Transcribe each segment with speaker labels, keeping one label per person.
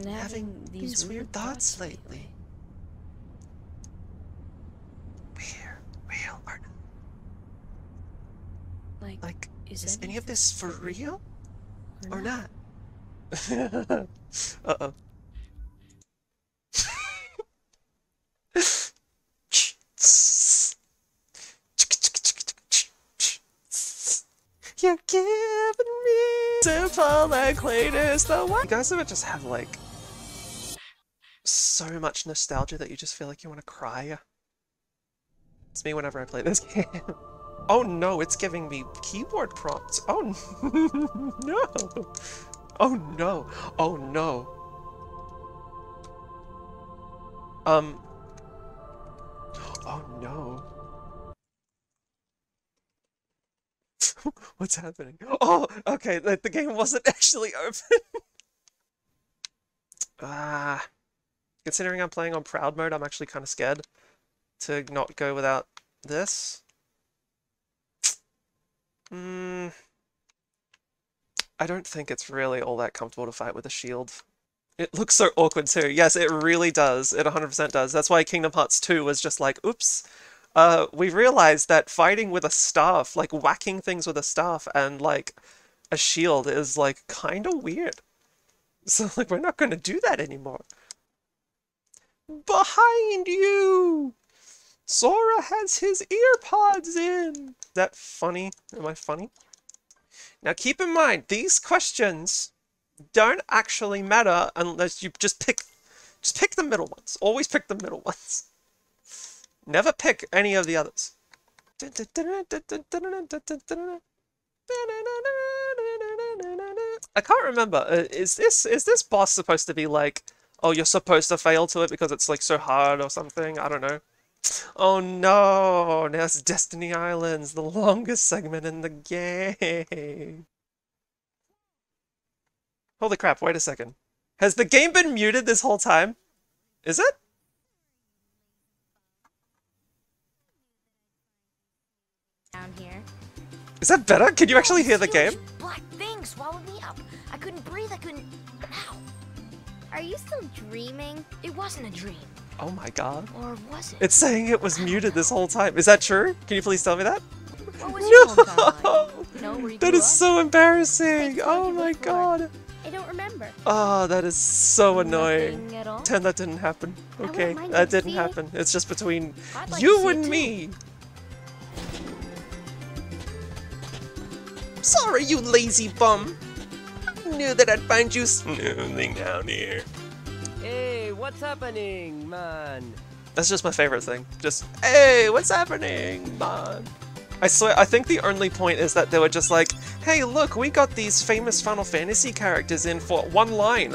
Speaker 1: been having,
Speaker 2: having
Speaker 1: these,
Speaker 2: these
Speaker 1: weird,
Speaker 2: weird thoughts lately. Weird, real or not?
Speaker 1: Like,
Speaker 2: Like,
Speaker 1: is,
Speaker 2: is any of this for real or
Speaker 1: not?
Speaker 2: not? uh oh. You're giving me simple like Cletus the one. You guys ever just have like so much nostalgia that you just feel like you want to cry? It's me whenever I play this game. Oh no, it's giving me keyboard prompts. Oh no. Oh no. Oh no. Um. Oh no. What's happening? Oh, okay, the, the game wasn't actually open. Ah. Considering I'm playing on proud mode, I'm actually kind of scared to not go without this. Hmm. I don't think it's really all that comfortable to fight with a shield. It looks so awkward too. Yes, it really does. It 100% does. That's why Kingdom Hearts 2 was just like, oops. Uh, we realized that fighting with a staff, like whacking things with a staff and like a shield is like kind of weird. So like we're not going to do that anymore. Behind you! Sora has his earpods in! Is that funny? Am I funny? Now keep in mind, these questions don't actually matter unless you just pick just pick the middle ones. Always pick the middle ones. Never pick any of the others. I can't remember. Uh, is this is this boss supposed to be like, oh, you're supposed to fail to it because it's like so hard or something? I don't know. Oh no! Now it's Destiny Islands, the longest segment in the game. Holy crap, wait a second. Has the game been muted this whole time? Is it?
Speaker 3: down here.
Speaker 2: Is that better? Can you actually hear the game?
Speaker 3: Black thing swallowed Are you still dreaming? It wasn't a dream,
Speaker 2: Oh my god.
Speaker 3: or was it?
Speaker 2: It's saying it was muted this whole time. Is that true? Can you please tell me that?
Speaker 3: What was your
Speaker 2: No!
Speaker 3: like? You know, where you
Speaker 2: That
Speaker 3: grew
Speaker 2: is
Speaker 3: up?
Speaker 2: so embarrassing. Oh my
Speaker 3: before.
Speaker 2: god.
Speaker 3: I don't remember.
Speaker 2: Oh, that is so annoying.
Speaker 3: Nothing at all.
Speaker 2: Pretend that didn't happen. Okay, that didn't
Speaker 3: see it.
Speaker 2: happen. It's just between
Speaker 3: like
Speaker 2: you and me. Sorry, you lazy bum. I knew that I'd find you snoozing down here.
Speaker 4: Hey, what's happening, man?
Speaker 2: That's just my favorite thing. Just, hey, what's happening, man? I swear, I think the only point is that they were just like, hey, look, we got these famous Final Fantasy characters in for one line.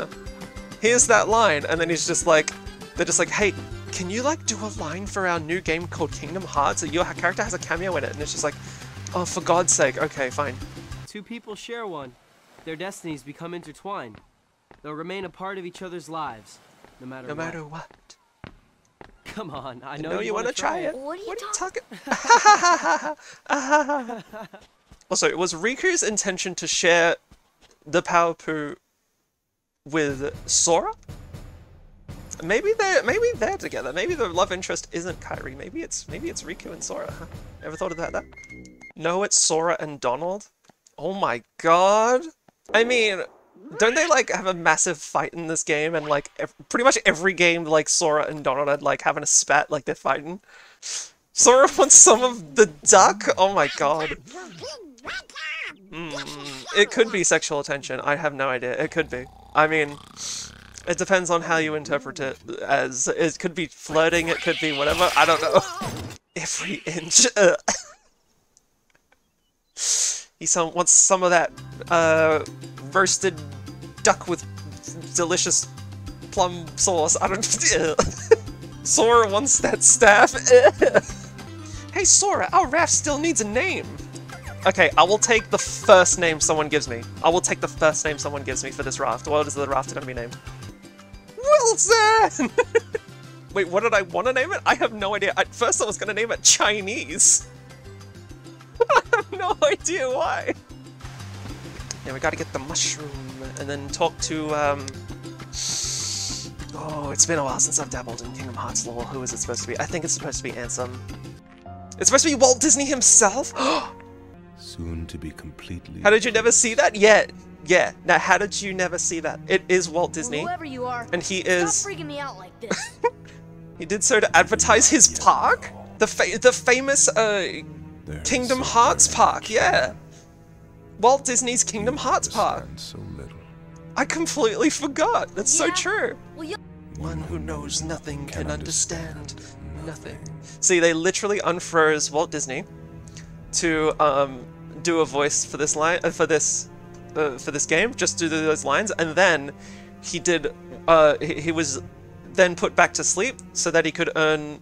Speaker 2: Here's that line. And then he's just like, they're just like, hey, can you like do a line for our new game called Kingdom Hearts? That your character has a cameo in it. And it's just like, oh, for God's sake. Okay, fine.
Speaker 4: Two people share one. Their destinies become intertwined. They'll remain a part of each other's lives, no matter
Speaker 2: No
Speaker 4: what.
Speaker 2: matter what.
Speaker 4: Come on, I
Speaker 2: I
Speaker 4: know,
Speaker 2: know you want to try it.
Speaker 3: What are you
Speaker 2: What are you
Speaker 3: talking?
Speaker 2: talking? also, it was Riku's intention to share the Paopu with Sora? Maybe they're maybe they're together. Maybe the love interest isn't Kairi. Maybe it's maybe it's Riku and Sora. Huh? Ever thought of that? That? No, it's Sora and Donald. Oh my god. I mean, don't they like have a massive fight in this game and like pretty much every game like Sora and Donald like having a spat like they're fighting. Sora wants some of the duck. Oh my god. Mm, it could be sexual attention. I have no idea. It could be. I mean, it depends on how you interpret it as. It could be flirting. It could be whatever. I don't know. Every inch. Uh, he some wants some of that uh, roasted duck with delicious plum sauce. I don't. Sora wants that staff. hey Sora, our raft still needs a name. Okay, I will take the first name someone gives me. I will take the first name someone gives me for this raft. What is the raft gonna be named? Wilson! Wait, what did I want to name it? I have no idea. At first I was gonna name it Chinese. I have no idea why. Yeah, we gotta get the mushroom and then talk to, um... Oh, it's been a while since I've dabbled in Kingdom Hearts lore. Who is it supposed to be? I think it's supposed to be Ansem. It's supposed to be Walt Disney himself?
Speaker 1: Soon to be completely.
Speaker 2: how did you never see that? Yeah, yeah. Now, how did you never see that? It is Walt Disney,
Speaker 3: Whoever you are,
Speaker 2: and he is...
Speaker 3: stop
Speaker 2: is.
Speaker 3: freaking me out like this.
Speaker 2: He did so to advertise his park? The fa- the famous uh,
Speaker 1: There is
Speaker 2: Kingdom
Speaker 1: so
Speaker 2: Hearts
Speaker 1: very
Speaker 2: park, yeah. Walt Disney's Kingdom Hearts park.
Speaker 1: So little.
Speaker 2: I completely forgot. That's so true.
Speaker 3: well, you
Speaker 2: One who knows nothing can
Speaker 1: Can
Speaker 2: understand
Speaker 1: understand
Speaker 2: nothing. See, they literally unfroze Walt Disney to um, do a voice for this line uh, for this uh, for this game, just do those lines, and then he did. Uh, he, he was then put back to sleep so that he could earn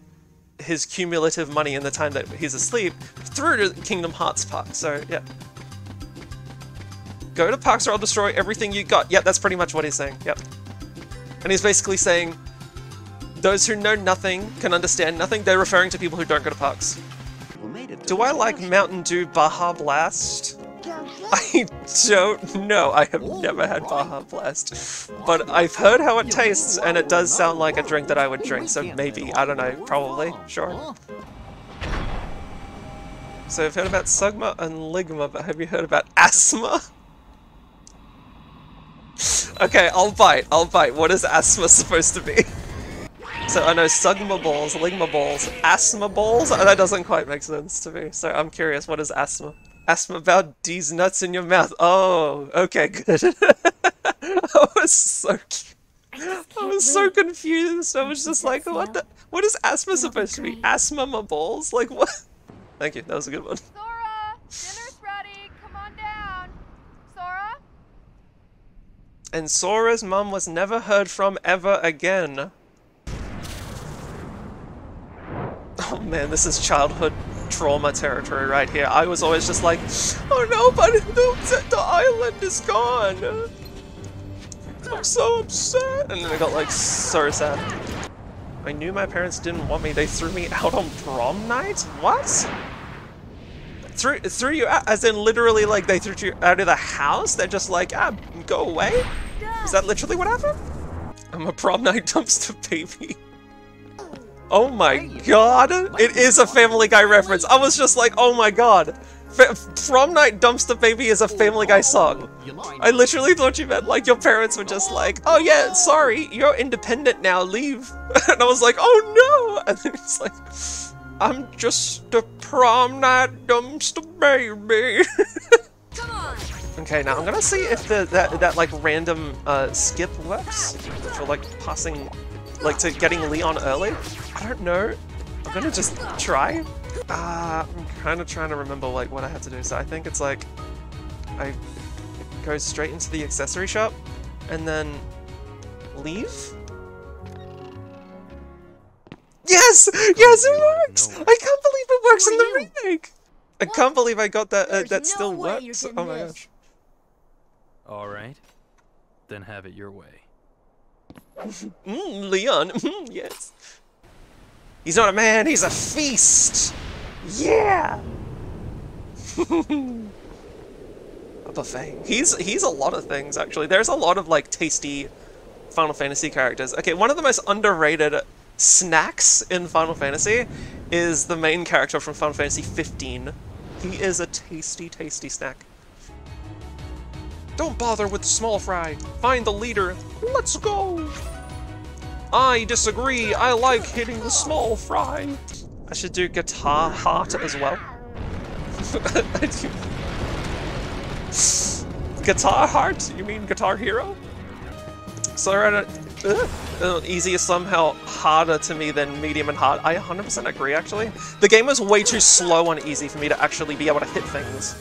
Speaker 2: his cumulative money in the time that he's asleep through the Kingdom Hearts Park. So yeah. Go to Parks or I'll destroy everything you got. Yep, that's pretty much what he's saying. Yep. And he's basically saying, those who know nothing can understand nothing. They're referring to people who don't go to parks. Do I like Mountain Dew Baja Blast? I don't know. I have never had Baja Blast. But I've heard how it tastes, and it does sound like a drink that I would drink, so maybe. I don't know. Probably. Sure. So I've heard about Sugma and Ligma, but have you heard about asthma? Okay, I'll bite. I'll bite. What is asthma supposed to be? So I know Sugma balls, Ligma balls, asthma balls? That doesn't quite make sense to me. So I'm curious, what is asthma? Asthma about these nuts in your mouth. Oh, okay, good. I was so cu- I was so confused. I was just like, what the what is asthma supposed to be? Asthma my balls? Like what? Thank you, that was a good one.
Speaker 5: Sora, dinner's ready. Come on down. Sora?
Speaker 2: And Sora's mum was never heard from ever again. Oh man, this is childhood trauma territory right here. I was always just like, oh no, but the, the island is gone. I'm so upset. And then I got like so sad. I knew my parents didn't want me. They threw me out on prom night? What? Threw, threw you out, as in literally like they threw you out of the house? They're just like, ah, go away? Is that literally what happened? I'm a prom night dumpster baby. Oh my god! It is a Family Guy reference. I was just like, oh my god. Fa prom night dumpster baby is a Family Guy song. I literally thought you meant like your parents were just like, oh yeah, sorry, you're independent now, leave. And I was like, oh no! And then it's like, I'm just a prom night dumpster baby. Okay, now I'm gonna see if the that that like random uh, skip works for like passing, like to getting Leon early. I don't know. I'm gonna just try. Uh, I'm kind of trying to remember like what I have to do. So I think it's like I go straight into the accessory shop and then leave. Yes, yes, it works. I can't believe it works in the
Speaker 3: you?
Speaker 2: remake. I can't believe I got that. Uh, that still
Speaker 3: way
Speaker 2: works. Oh my
Speaker 3: this.
Speaker 2: gosh.
Speaker 6: All right. Then have it your way.
Speaker 2: Mm, Leon, mm, yes. He's not a man, he's a feast! Yeah! a buffet. He's he's a lot of things actually. There's a lot of like tasty Final Fantasy characters. Okay, one of the most underrated snacks in Final Fantasy is the main character from Final Fantasy 15. He is a tasty, tasty snack. Don't bother with small fry. Find the leader. Let's go. I disagree. I like hitting the small fry. I should do guitar heart as well. Guitar heart? You mean guitar hero? So uh, uh, easy is somehow harder to me than medium and hard. I 100% agree actually. The game was way too slow on easy for me to actually be able to hit things.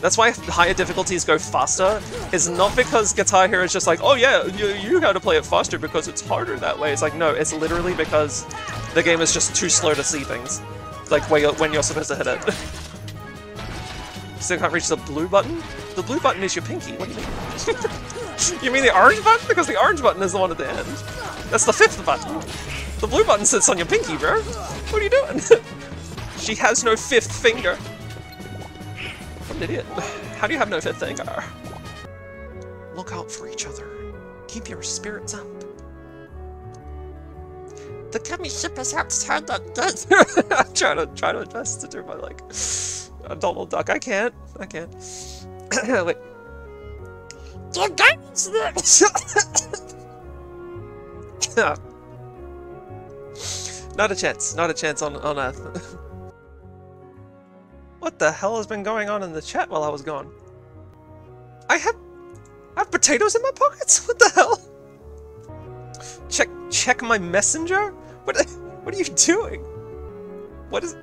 Speaker 2: That's why higher difficulties go faster, is not because Guitar Hero is just like, oh yeah, you, you gotta play it faster because it's harder that way. It's like, no, it's literally because the game is just too slow to see things. Like, when you're, when you're supposed to hit it. Still can't reach the blue button? The blue button is your pinky, what do you mean? you mean the orange button? Because the orange button is the one at the end. That's the fifth button. The blue button sits on your pinky, bro. What are you doing? she has no fifth finger. An idiot. How do you have no fifth finger? Look out for each other. Keep your spirits up. the gummy ship is outside that desert. I'm trying to try to best to do my like a Donald Duck. I can't. I can't. Wait. The gummy's there. Not a chance. Not a chance on on Earth. what the hell has been going on in the chat while I was gone? I have I have potatoes in my pockets. What the hell? Check check my messenger. What what are you doing? What is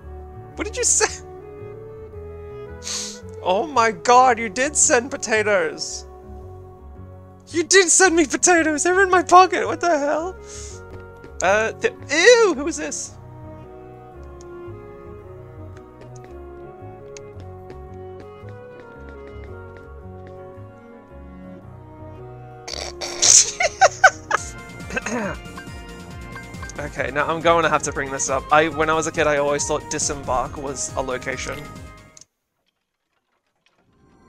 Speaker 2: what did you say? Oh my god, you did send potatoes. You did send me potatoes. They're in my pocket. What the hell? Uh, th ew. Who is this? okay, now I'm going to have to bring this up. I, when I was a kid, I always thought disembark was a location.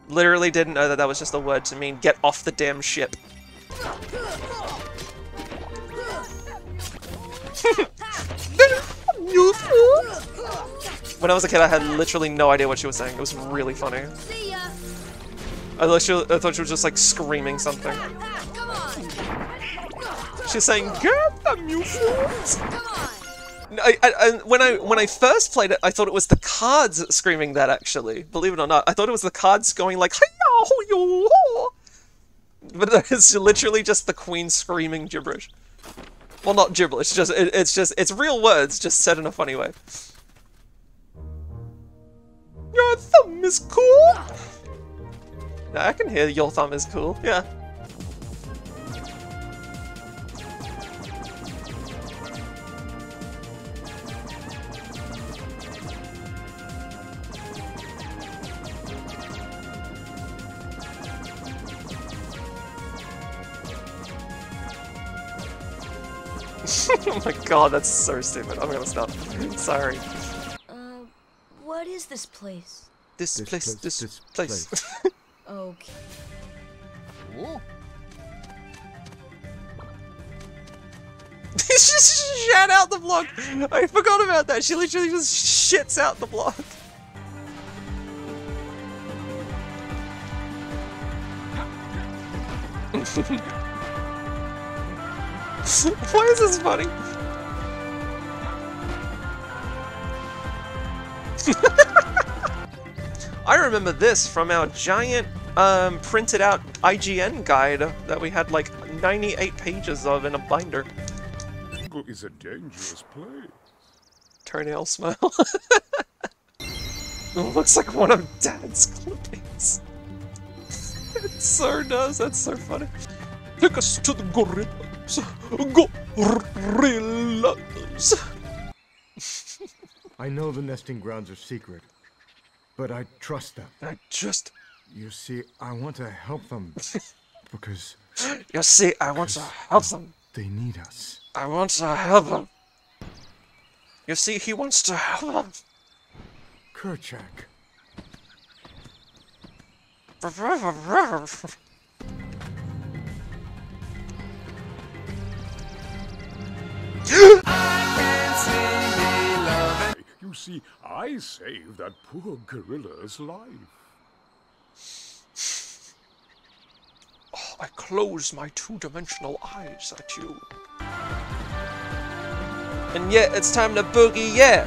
Speaker 2: Literally didn't know that that was just a word to mean get off the damn ship. when I was a kid, I had literally no idea what she was saying. It was really funny.
Speaker 3: See ya.
Speaker 2: I literally, I thought she was just like screaming something. She's saying, "Get them, you fools!" No, I, I, I, when I when I first played it, I thought it was the cards screaming that. Actually, believe it or not, I thought it was the cards going like "Hiya, ho, yo, ho." but it's literally just the queen screaming gibberish. Well, not gibberish, just it, it's just it's real words, just said in a funny way. Your thumb is cool. Yeah, I can hear your thumb is cool. Yeah. oh my god, that's so stupid. I'm gonna stop. Sorry.
Speaker 3: Uh, what is this place?
Speaker 2: This,
Speaker 1: This
Speaker 2: place,
Speaker 1: place,
Speaker 2: this,
Speaker 1: this
Speaker 2: place.
Speaker 3: Okay.
Speaker 2: He's just shat out the block. I forgot about that. She literally just shits out the block. Why is this funny? I remember this from our giant um, printed out IGN guide that we had like 98 pages of in a binder.
Speaker 7: Is a dangerous place.
Speaker 2: Toenail smile. it looks like one of Dad's clippings. it so does. That's so funny. Take us to the gorillas. Gorillas.
Speaker 8: I know the nesting grounds are secret, but I trust them.
Speaker 2: I just,
Speaker 8: You see, I want to help them because
Speaker 2: you see, I want to help them.
Speaker 8: they need us.
Speaker 2: I want to help them. You see, he wants to help them.
Speaker 8: Kerchak,
Speaker 7: You see, I saved that poor gorilla's life.
Speaker 2: Oh, I close my two-dimensional eyes at you. And yet, it's time to boogie, yeah.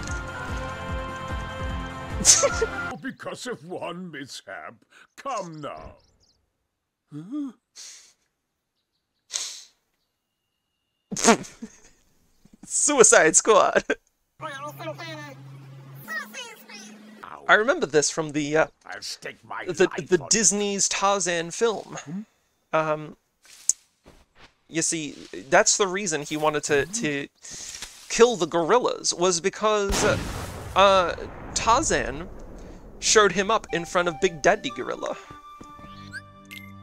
Speaker 7: Because of one mishap. Come now. Huh?
Speaker 2: Suicide Squad. I remember this from the uh, the the Disney's Tarzan film. Um, you see, that's the reason he wanted to to kill the gorillas was because uh, Tarzan showed him up in front of Big Daddy Gorilla.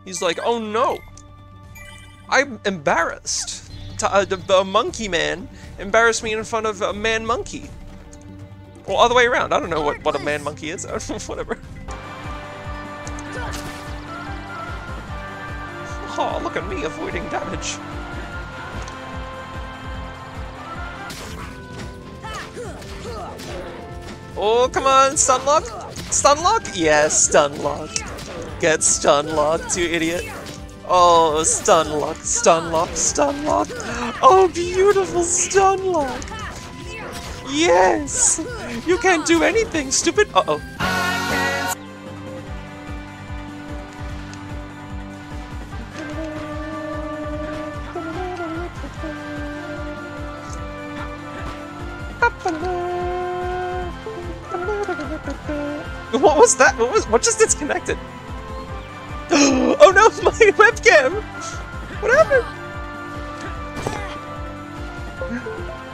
Speaker 2: He's like, "Oh no, I'm embarrassed a uh, monkey man embarrassed me in front of a man monkey. Well, other way around. I don't know what, what a man monkey is. Whatever. Oh, look at me avoiding damage. Oh, come on, stunlock? Stunlock? Yes, yeah, stunlock. Get stunlocked, you idiot. Oh, stunlock, stunlock, stunlock. Oh, beautiful stunlock. Yes! You can't do anything, stupid. Uh oh. What was that? What was? What just disconnected? my webcam! What happened?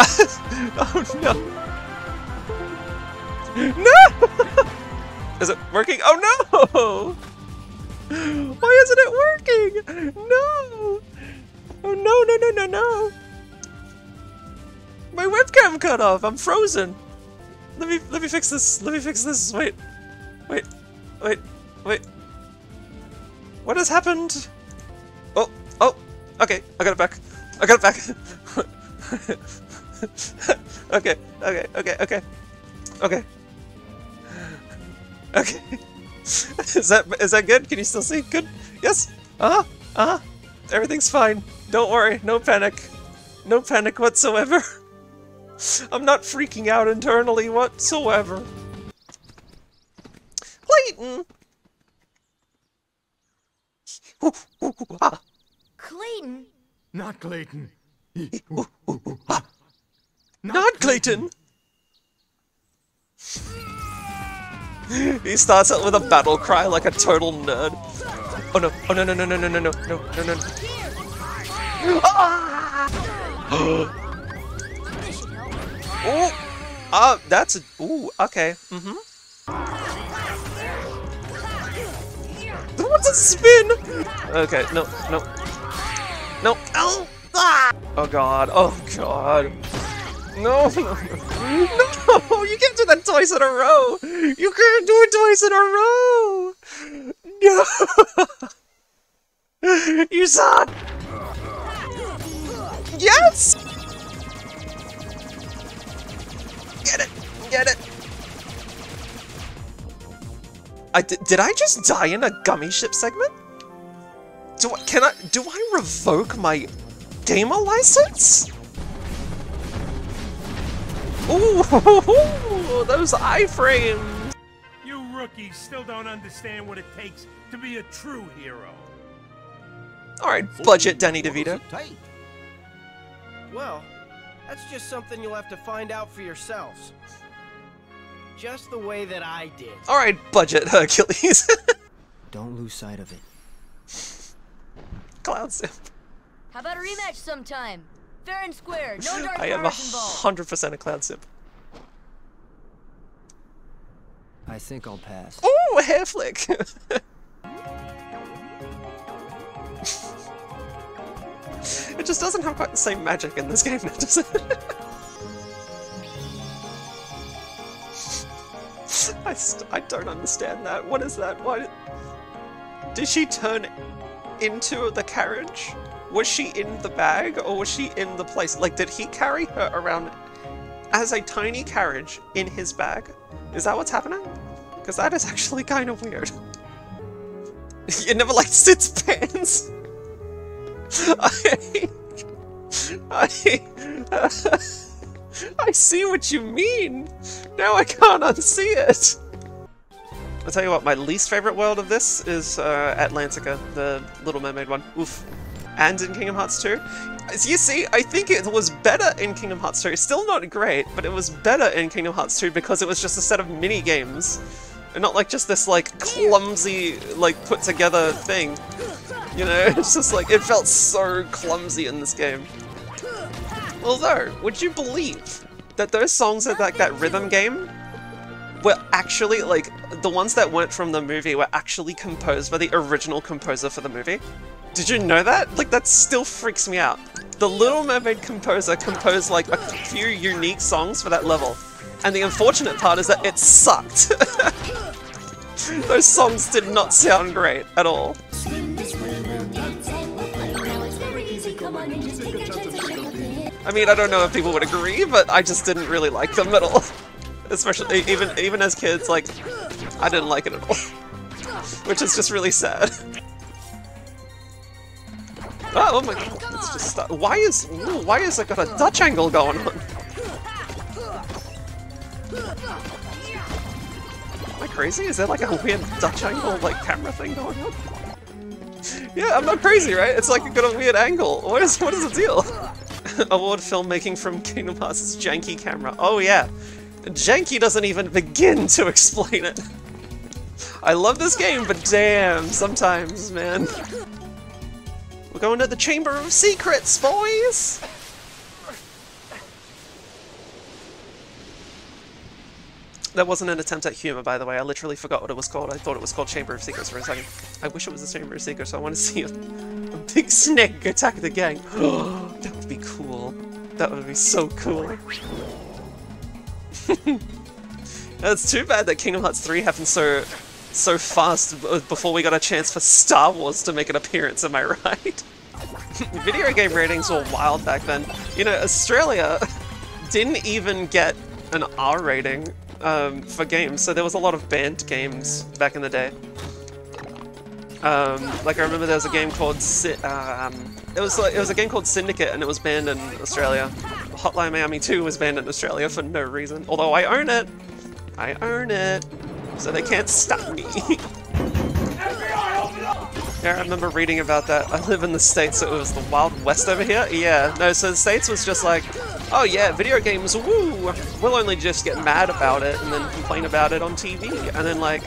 Speaker 2: oh no! No! Is it working? Oh no! Why isn't it working? No! Oh no no no no no! My webcam cut off. I'm frozen. Let me let me fix this. Let me fix this. Wait. Wait. Wait. Wait. What has happened? Oh, oh, okay, I got it back. I got it back. okay, okay, okay, okay. Okay. Okay. is that is that good? Can you still see? Good? Yes? Uh-huh. Uh-huh. Everything's fine. Don't worry. No panic. No panic whatsoever. I'm not freaking out internally whatsoever. Clayton! Ooh, ooh, ooh, ah.
Speaker 3: Clayton?
Speaker 8: Not Clayton.
Speaker 2: Not Clayton! he starts out with a battle cry like a total nerd. Oh no, oh no, no, no, no, no, no, no, no, no, no. Ah!
Speaker 3: This should help.
Speaker 2: Ooh! Uh, that's a, ooh, okay, mm-hmm. What's a spin? Okay, no, no. No, Oh! Ah! Oh god, oh god. No, no, no, you can't do that twice in a row! You can't do it twice in a row! No! You suck! Yes! Get it! Get it! I did, did I just die in a gummy ship segment? Do I, can I, do I revoke my gamer license? Ooh, those iframes!
Speaker 9: You rookies still don't understand what it takes to be a true hero.
Speaker 2: Alright, budget Danny DeVito.
Speaker 4: Well, that's just something you'll have to find out for yourselves. Just the way that I did.
Speaker 2: Alright, budget Hercules.
Speaker 4: Don't lose sight of it.
Speaker 2: Cloud Sim.
Speaker 3: How about a rematch sometime? Fair and square, no dark
Speaker 2: I am a hundred percent a Cloud Sim.
Speaker 4: I think I'll pass.
Speaker 2: Ooh, a hair flick! it just doesn't have quite the same magic in this game, does it? I, I don't understand that. What is that? Why did she turn into the carriage? Was she in the bag or was she in the place? Like, did he carry her around as a tiny carriage in his bag? Is that what's happening? Because that is actually kind of weird. you never liked Sid's pants. I, I, I see what you mean. Now I can't unsee it. I'll tell you what, my least favorite world of this is uh, Atlantica, the Little Mermaid one. Oof. And in Kingdom Hearts 2. As you see, I think it was better in Kingdom Hearts 2. Still not great, but it was better in Kingdom Hearts 2 because it was just a set of mini games. And not like just this like clumsy, like put together thing. You know, it's just like, it felt so clumsy in this game. Although, would you believe that those songs at like that rhythm game were actually like the ones that weren't from the movie were actually composed by the original composer for the movie? Did you know that? Like that still freaks me out. The Little Mermaid composer composed like a few unique songs for that level. And the unfortunate part is that it sucked. Those songs did not sound great at all. I mean, I don't know if people would agree, but I just didn't really like them at all. Especially even even as kids, like I didn't like it at all, which is just really sad. Oh, oh my god! It's just stu- why is ooh, why is it got a Dutch angle going on? Am I crazy? Is there like a weird Dutch angle like camera thing going on? Yeah, I'm not crazy, right? It's like got a weird angle. What is what is the deal? Award filmmaking from Kingdom Hearts' janky camera. Oh yeah, janky doesn't even begin to explain it. I love this game, but damn, sometimes, man. We're going to the Chamber of Secrets, boys! That wasn't an attempt at humor, by the way. I literally forgot what it was called. I thought it was called Chamber of Secrets for a second. I wish it was the Chamber of Secrets, so I want to see a, a big snake attack the gang. that would be cool. That would be so cool. It's too bad that Kingdom Hearts 3 happened so so fast uh, before we got a chance for Star Wars to make an appearance, am I right? Video game ratings were wild back then. You know, Australia didn't even get an R rating um, for games, so there was a lot of banned games back in the day. Um, like I remember there was a game called Sy- um, it was like, it was a game called Syndicate and it was banned in Australia. Hotline Miami 2 was banned in Australia for no reason. Although I own it, I own it, so they can't stop me. Yeah, I remember reading about that. I live in the States, so it was the Wild West over here? Yeah, no, so the States was just like, oh yeah, video games, woo! We'll only just get mad about it and then complain about it on TV. And then, like,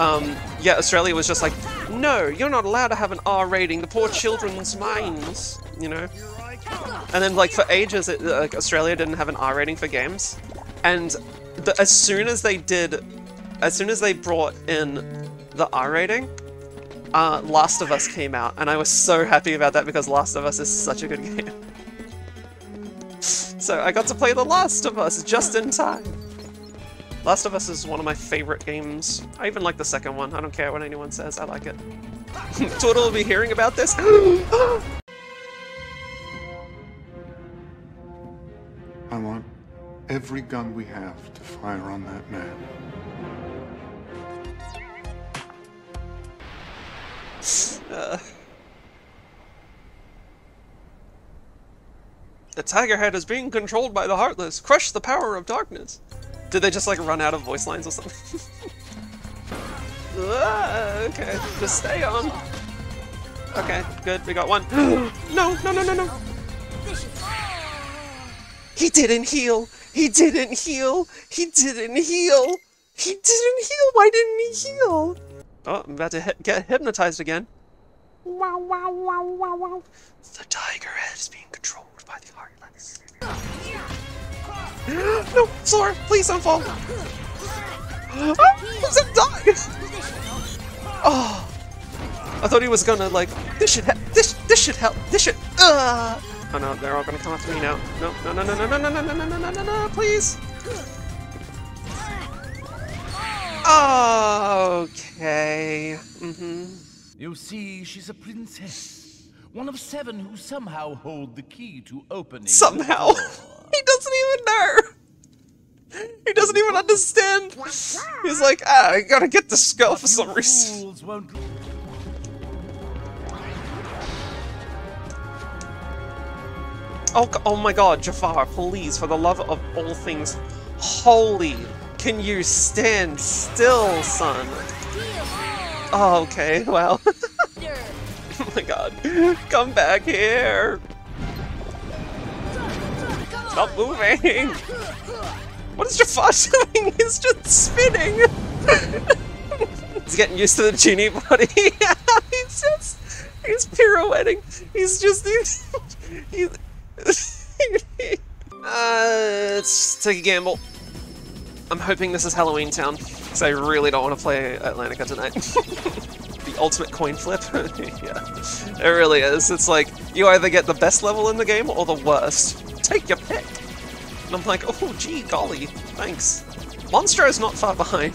Speaker 2: um, yeah, Australia was just like, no, you're not allowed to have an R rating, the poor children's minds, you know? And then, like, for ages, it, like, Australia didn't have an R rating for games. And the, as soon as they did, as soon as they brought in the R rating, uh, Last of Us came out, and I was so happy about that because Last of Us is such a good game. so I got to play The Last of Us just in time. Last of Us is one of my favorite games. I even like the second one. I don't care what anyone says, I like it. Twiddle will be hearing about this.
Speaker 10: I want every gun we have to fire on that man.
Speaker 2: Uh, the tiger head is being controlled by the heartless. Crush the power of darkness. Did they just like run out of voice lines or something? Ah, okay, just stay on. Okay, good. We got one. no, no, no, no, no. He didn't heal. He didn't heal. He didn't heal. He didn't heal. Why didn't he heal? Oh, I'm about to get hypnotized again. Wow, wow, wow, wow, wow. The tiger head is being controlled by the heartless. no, Sora, please don't fall. Oh, he's a dog. Oh, I thought he was gonna like this should help. This this should help. This should. Uh. Oh no, they're all gonna come after me now. No, no, no, no, no, no, no, no, no, no, no, no, no, please. Okay. Mm-hmm.
Speaker 11: You see, she's a princess. One of seven who somehow hold the key to opening. the
Speaker 2: Somehow.
Speaker 11: door.
Speaker 2: he doesn't even know. He doesn't even understand. He's like, ah, I gotta get this girl for some reason. Oh, oh my god, Jafar, please, for the love of all things holy, can you stand still, son? Oh, okay, well. oh my god. Come back here. Stop moving. What is Jafar doing? He's just spinning. he's getting used to the genie body. he's just, he's pirouetting. He's just, he's, he's uh, let's take a gamble. I'm hoping this is Halloween Town, because I really don't want to play Atlantica tonight. the ultimate coin flip? yeah, it really is. It's like, you either get the best level in the game or the worst. Take your pick. And I'm like, oh gee, golly, thanks. Monstro is not far behind.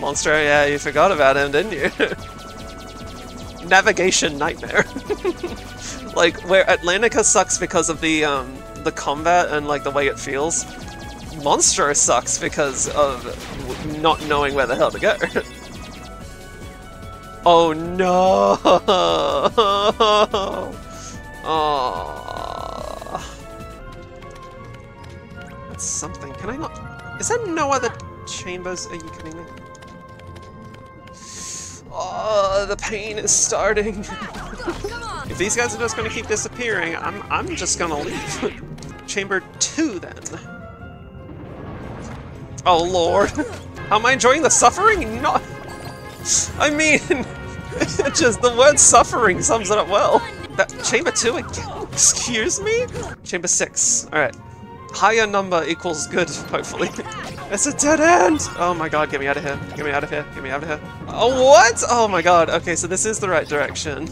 Speaker 2: Monstro, yeah, you forgot about him, didn't you? Navigation nightmare. like where Atlantica sucks because of the um the combat and like the way it feels. Monstro sucks because of not knowing where the hell to go. oh no! Oh. That's something. Can I not? Is there no other chambers? Are you kidding me? Oh, the pain is starting. if these guys are just gonna keep disappearing, I'm I'm just gonna leave. Chamber two then. Oh lord. Am I enjoying the suffering? No. I mean, just the word suffering sums it up well. That, chamber two again? Excuse me? Chamber six. Alright. Higher number equals good, hopefully. It's a dead end! Oh my god, get me out of here. Get me out of here. Get me out of here. Oh, what? Oh my god. Okay, so this is the right direction.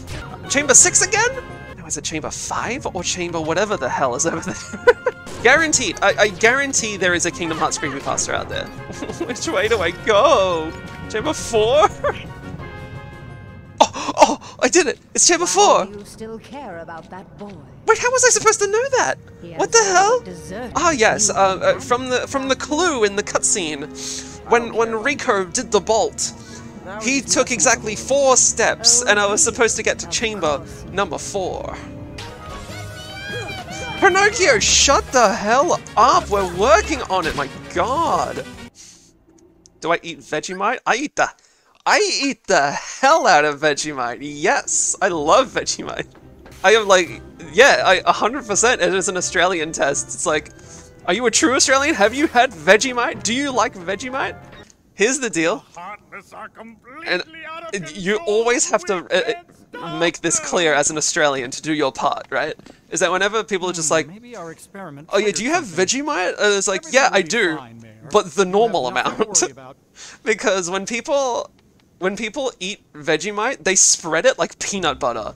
Speaker 2: Chamber 6 again? Is it chamber 5 or chamber whatever the hell is over there? Guaranteed. I, I guarantee there is a Kingdom Hearts creepypasta out there. Which way do I go? Chamber 4? Oh, oh, I did it! It's chamber 4!
Speaker 12: You still care about that boy.
Speaker 2: Wait, how was I supposed to know that? What the hell? Ah, yes, uh, uh, from the from the clue in the cutscene, when when Riku did the bolt, he took exactly four steps, and I was supposed to get to chamber number four. Pinocchio, shut the hell up! We're working on it. My God. Do I eat Vegemite? I eat the, I eat the hell out of Vegemite. Yes, I love Vegemite. I am like, yeah, I 100%. It is an Australian test. It's like, are you a true Australian? Have you had Vegemite? Do you like Vegemite? Here's the deal. And you always have to uh, uh, make this clear as an Australian to do your part, right? Is that whenever people are just like,
Speaker 13: Maybe our experiment.
Speaker 2: oh yeah, do you have Vegemite? And it's like, yeah, I do, but the normal amount. because when people when people eat Vegemite, they spread it like peanut butter.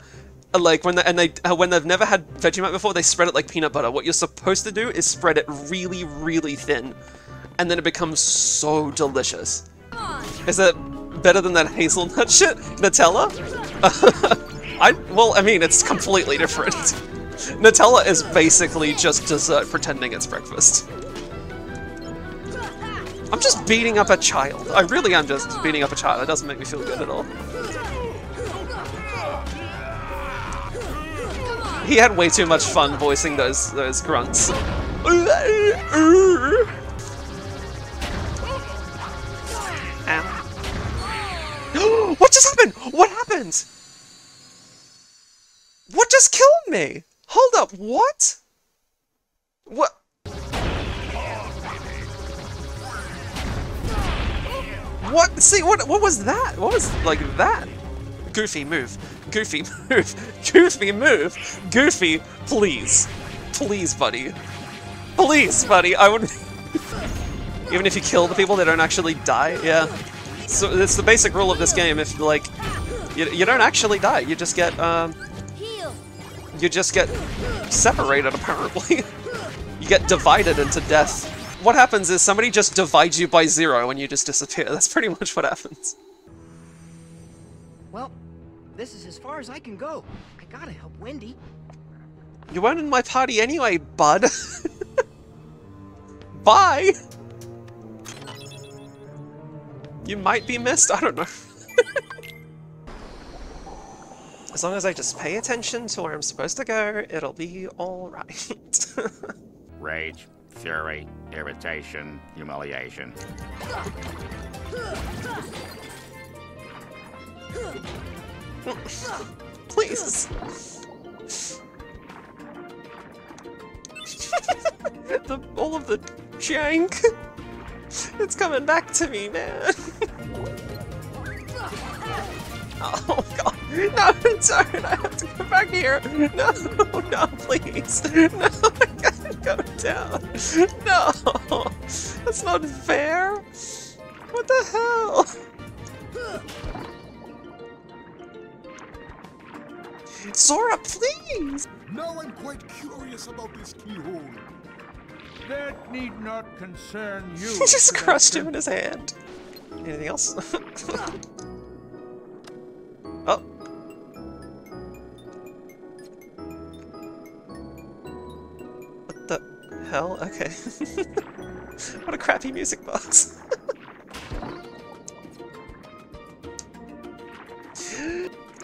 Speaker 2: Uh, Like when they, and they uh, when they've never had Vegemite before, they spread it like peanut butter. What you're supposed to do is spread it really, really thin, and then it becomes so delicious. Is that better than that hazelnut shit, Nutella? I well, I mean, it's completely different. Nutella is basically just dessert pretending it's breakfast. I'm just beating up a child. I really am just beating up a child. It doesn't make me feel good at all. He had way too much fun voicing those those grunts. Ow. what just happened? What happened? What just killed me? Hold up, what? What? What? See, what what was that? What was like that? Goofy, move. Goofy, move. Goofy, move. Goofy, please. Please, buddy. Please, buddy. I would... Even if you kill the people, they don't actually die. Yeah. So it's the basic rule of this game. If, like, you, you don't actually die. You just get, um... You just get separated, apparently. you get divided into death. What happens is somebody just divides you by zero and you just disappear. That's pretty much what happens.
Speaker 14: Well, this is as far as I can go. I gotta help Wendy.
Speaker 2: You weren't in my party anyway, bud. Bye! You might be missed, I don't know. as long as I just pay attention to where I'm supposed to go, it'll be alright.
Speaker 15: Rage, fury, irritation, humiliation.
Speaker 2: Please! the, all of the jank! It's coming back to me, man! oh god! No, don't! I have to come back here! No, no, please! No, I gotta go down! No! That's not fair! What the hell? Sora, please!
Speaker 7: Now I'm quite curious about this keyhole.
Speaker 9: That need not concern you.
Speaker 2: He just crushed him in his hand. Anything else? oh. What the hell? Okay. what a crappy music box.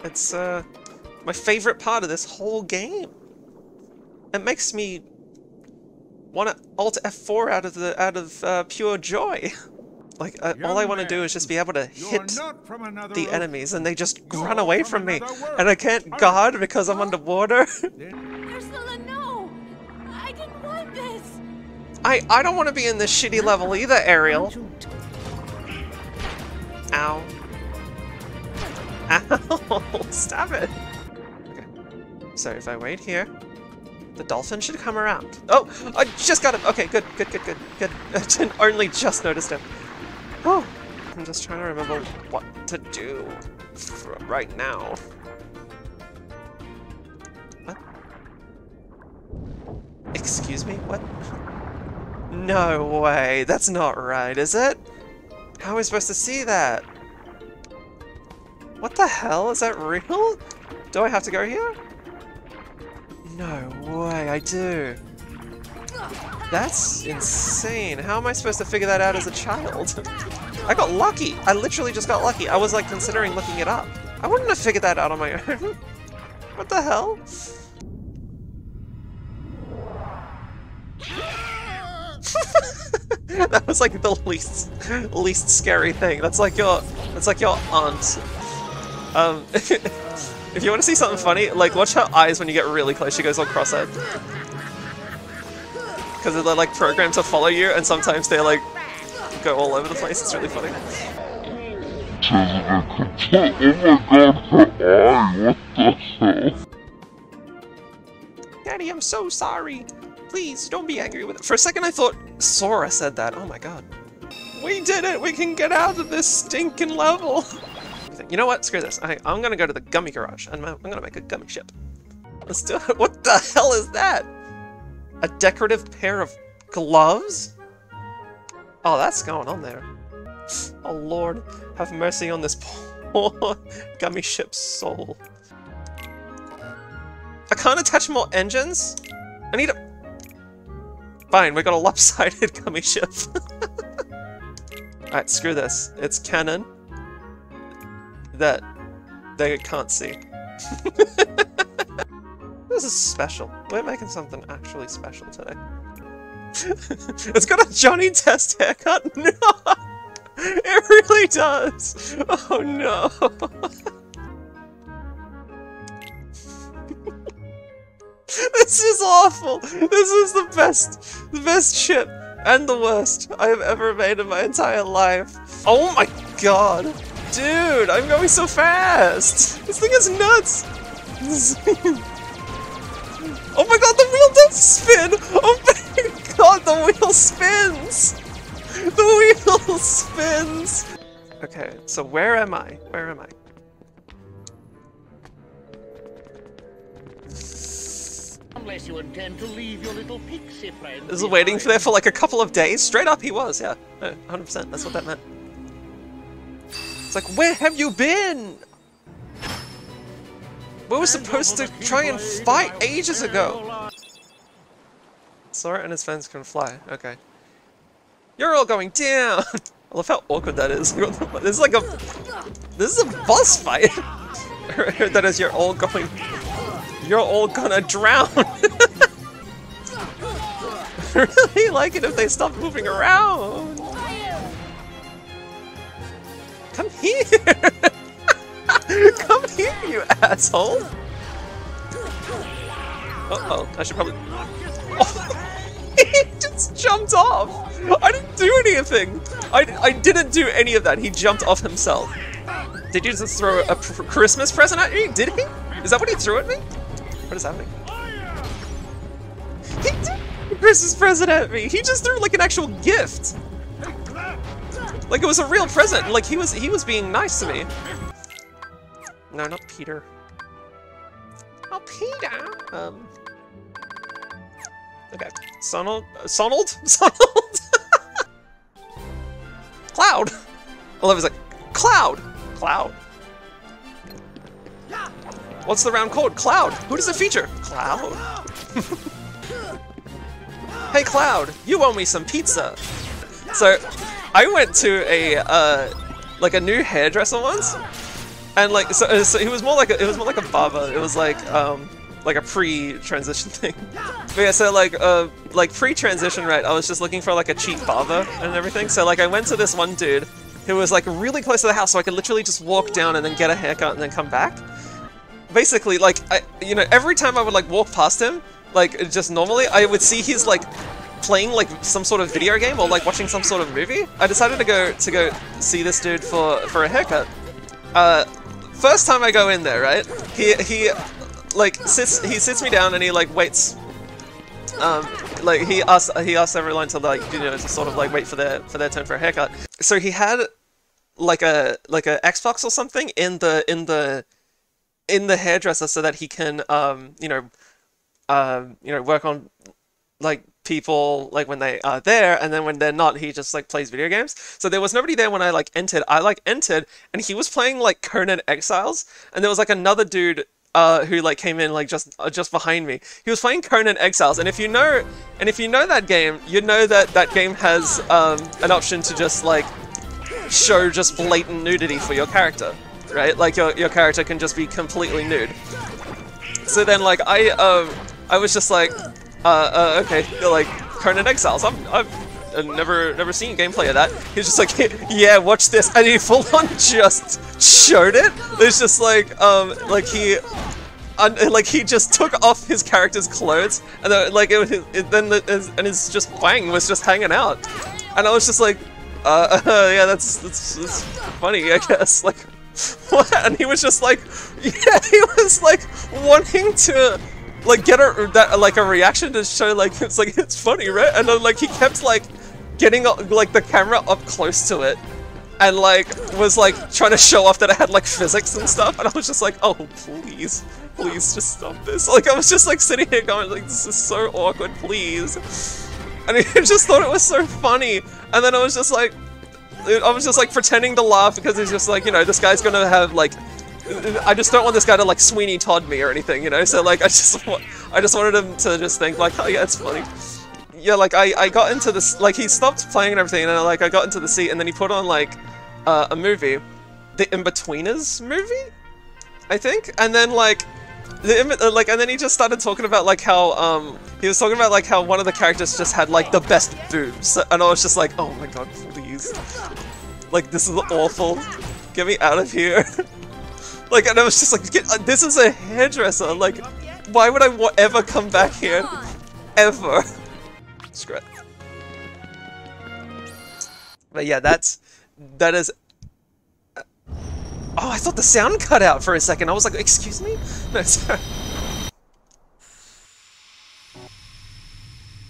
Speaker 2: it's uh my favorite part of this whole game. It makes me want to alt F4 out of the out of uh, pure joy. Like uh, all I want to do is just be able to hit the enemies, and they just run away from me, and I can't guard because I'm underwater.
Speaker 5: Ursula, no! I didn't want this!
Speaker 2: I I don't want to be in this shitty level either, Ariel. Ow. Ow! Stop it. Okay. So if I wait here, the dolphin should come around. Oh, I just got him. Okay, good, good, good, good, good. I only just noticed him. Oh, I'm just trying to remember what to do right now. What? Excuse me? What? No way. That's not right, is it? How am I supposed to see that? What the hell? Is that real? Do I have to go here? No way, I do. That's insane. How am I supposed to figure that out as a child? I got lucky. I literally just got lucky. I was like considering looking it up. I wouldn't have figured that out on my own. what the hell? that was like the least least scary thing. That's like your that's like your aunt. Um if you want to see something funny, like watch her eyes when you get really close, she goes all cross-eyed. Because they're like programmed to follow you and sometimes they like go all over the place, it's really funny. Daddy, I'm so sorry. Please, don't be angry with it. For a second I thought Sora said that. Oh my god. We did it! We can get out of this stinking level! You know what? Screw this. I, I'm gonna go to the gummy garage and I'm gonna make a gummy ship. Let's do it. What the hell is that? A decorative pair of gloves? Oh, that's going on there. Oh lord, have mercy on this poor gummy ship's soul. I can't attach more engines? I need a... Fine, we got a lopsided gummy ship. Alright, screw this. It's canon that they can't see. this is special. We're making something actually special today. it's got a Johnny Test haircut? No! It really does! Oh no! this is awful! This is the best, the best ship and the worst I have ever made in my entire life. Oh my god! Dude, I'm going so fast! This thing is nuts! oh my god, the wheel does spin! Oh my god, the wheel spins! The wheel spins! Okay, so where am I? Where am I?
Speaker 13: Unless you intend to leave your little pixie friend.
Speaker 2: This is waiting for there for like a couple of days. Straight up, he was. Yeah, 100%. That's what that meant. It's like, where have you been? We were supposed to try and fight ages ago. Sora and his friends can fly. Okay. You're all going down. I love how awkward that is. This is like a. This is a boss fight. that is, you're all going. You're all gonna drown. really like it if they stop moving around. Come here! Come here, you asshole! Uh-oh, I should probably... Oh, he just jumped off! I didn't do anything! I, I didn't do any of that, he jumped off himself. Did you just throw a Christmas present at me? Did he? Is that what he threw at me? What is happening? He did a Christmas present at me! He just threw like an actual gift! Like it was a real present. Like he was he was being nice to me. No, not Peter. Oh, Peter. Um. Okay. Sonald. Uh, Sonald. Sonald. Cloud. I love his like Cloud. Cloud. What's the round code? Cloud. Who does it feature? Cloud. hey Cloud, you owe me some pizza. So I went to a uh, like a new hairdresser once, and like so, so he was more like a, it was more like a barber. It was like um like a pre-transition thing. But yeah, so like uh like pre-transition, right? I was just looking for like a cheap barber and everything. So like I went to this one dude who was like really close to the house, so I could literally just walk down and then get a haircut and then come back. Basically, like I, you know, every time I would like walk past him, like just normally, I would see he's like playing like some sort of video game or like watching some sort of movie. I decided to go to go see this dude for for a haircut. Uh, first time I go in there, right? He he like sits he sits me down and he like waits. Um, like he asks he asks everyone to like you know to sort of like wait for their for their turn for a haircut. So he had like a like a Xbox or something in the in the in the hairdresser so that he can um you know um you know work on like people like when they are there and then when they're not he just like plays video games so there was nobody there when i like entered i like entered and he was playing like conan exiles and there was like another dude uh, who like came in like just uh, just behind me. He was playing Conan Exiles, and if you know, and if you know that game, you know that that game has um, an option to just like show just blatant nudity for your character, right? Like your your character can just be completely nude. So then like I um I was just like uh, uh okay like Conan Exiles. I'm I've I've never never seen gameplay of that. He's just like yeah watch this and he full on just showed it. It's just like um like he. And, like he just took off his character's clothes, and then, like it, it then the, and his just wang was just hanging out, and I was just like, uh, yeah, that's, that's that's funny, I guess. Like, what? And he was just like, yeah, he was like wanting to like get a that like a reaction to show like it's like it's funny, right? And then like he kept like getting like the camera up close to it and like was like trying to show off that I had like physics and stuff, and I was just like, oh please, please just stop this. Like I was just like sitting here going like this is so awkward, please. And I just thought it was so funny, and then I was just like, I was just like pretending to laugh because it's just like you know this guy's gonna have like. I just don't want this guy to like Sweeney Todd me or anything, you know. So like I just want, I just wanted him to just think like, oh yeah, it's funny. Yeah, like I, I got into this, like he stopped playing and everything, and like I got into the seat, and then he put on like uh, a movie, the Inbetweeners movie, I think, and then like the uh, like, and then he just started talking about like how um he was talking about like how one of the characters just had like the best boobs, and I was just like, oh my god, please, like this is awful, get me out of here. Like, and I was just like, Get, uh, this is a hairdresser. Like, why would I ever come back here? Ever. Screw it. But yeah, that's that is. uh, Oh, I thought the sound cut out for a second. I was like, excuse me? No, sorry.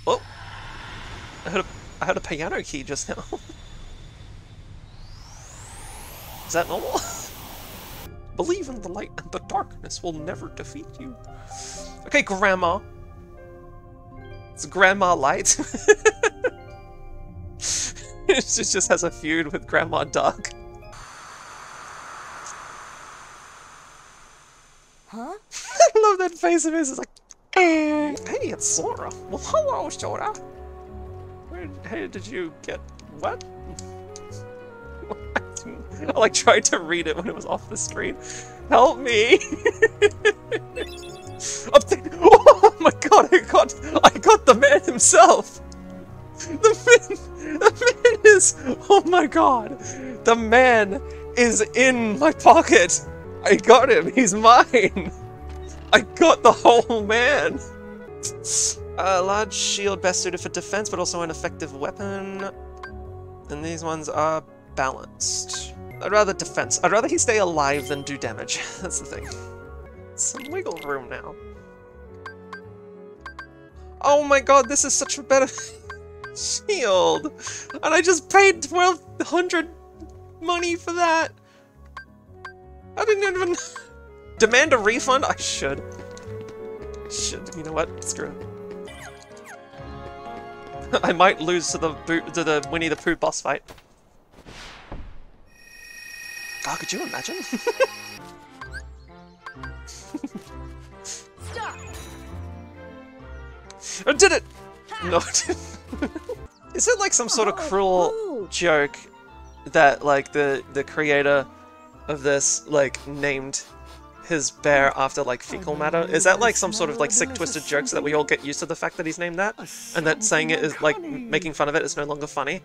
Speaker 2: Oh, I heard a, I heard a piano key just now. Is that normal? Believe in the light and the darkness will never defeat you. Okay, Grandma. It's Grandma Light. it just has a feud with Grandma Dark.
Speaker 3: Huh?
Speaker 2: I love that face of his. It's like, "Eh." hey, it's Sora. Well, hello, Sora. Where hey, did you get what? I like tried to read it when it was off the screen. Help me! Oh my god! I got I got the man himself. The man, the man is. Oh my god! The man is in my pocket. I got him. He's mine. I got the whole man. A large shield best suited for defense, but also an effective weapon. And these ones are balanced. I'd rather defense. I'd rather he stay alive than do damage. That's the thing. Some wiggle room now. Oh my god, this is such a better shield! And I just paid 1200 money for that! I didn't even... Demand a refund? I should. Should. You know what? Screw it. I might lose to the to the Winnie the Pooh boss fight. Oh, could you imagine?
Speaker 3: Stop!
Speaker 2: I did it! No. Is it like some sort of cruel joke that like the the creator of this like named his bear after like fecal matter? Is that like some sort of like sick twisted joke so that we all get used to the fact that he's named that? And that saying it is like making fun of it is no longer funny?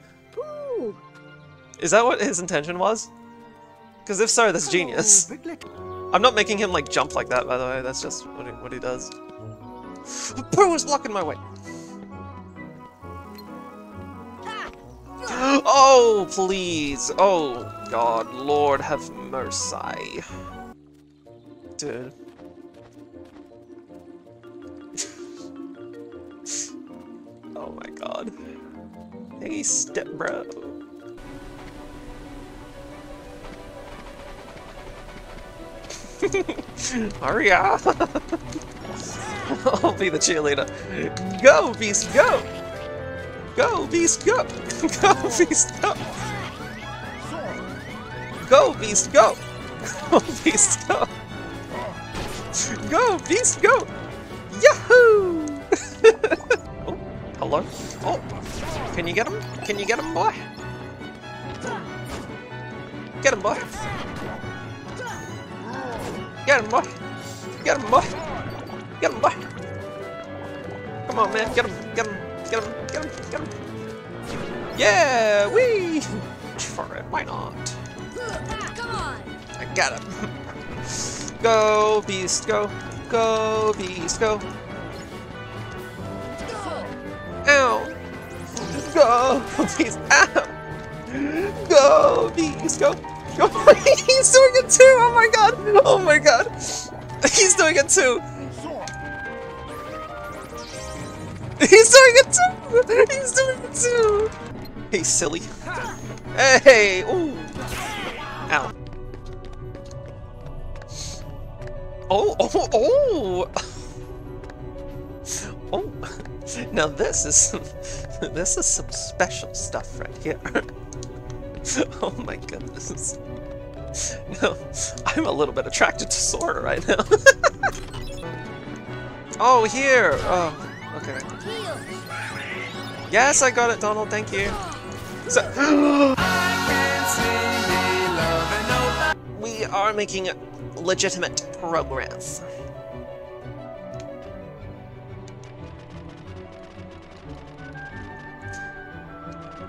Speaker 2: Is that what his intention was? Because if so, that's genius. I'm not making him like jump like that, by the way. That's just what he, what he does. Pooh is blocking my way. Ah! Oh, please. Oh, God. Lord have mercy. Dude. oh my god. Hey, step bro. Hurry up! I'll be the cheerleader. Go, Beast, go! Go, Beast, go! Go, Beast, go! Go, Beast, go! Go, Beast, go! Go, Beast, go! Yahoo! oh, hello? Oh, can you get him? Can you get him, boy? Get him, boy! Get him, boy! Get him, boy! Get him, boy! Come on, man, get him, get him, get him, get him, get him! Yeah, wee! For it, why not?
Speaker 3: Come on.
Speaker 2: I got him. Go, beast, go. Go, beast, go. Ow! Go, beast, ow! Go, beast, go. Go, oh, he's doing it too! Oh my god! Oh my god! He's doing it too! He's doing it too! He's doing it too! Hey, silly. Hey! Ooh! Ow. Oh, oh, oh! Oh! Now this is some, this is some special stuff right here. Oh my goodness. No, I'm a little bit attracted to Sora right now. oh, here! Oh, okay. Yes, I got it, Donald, thank you. So we are making legitimate progress.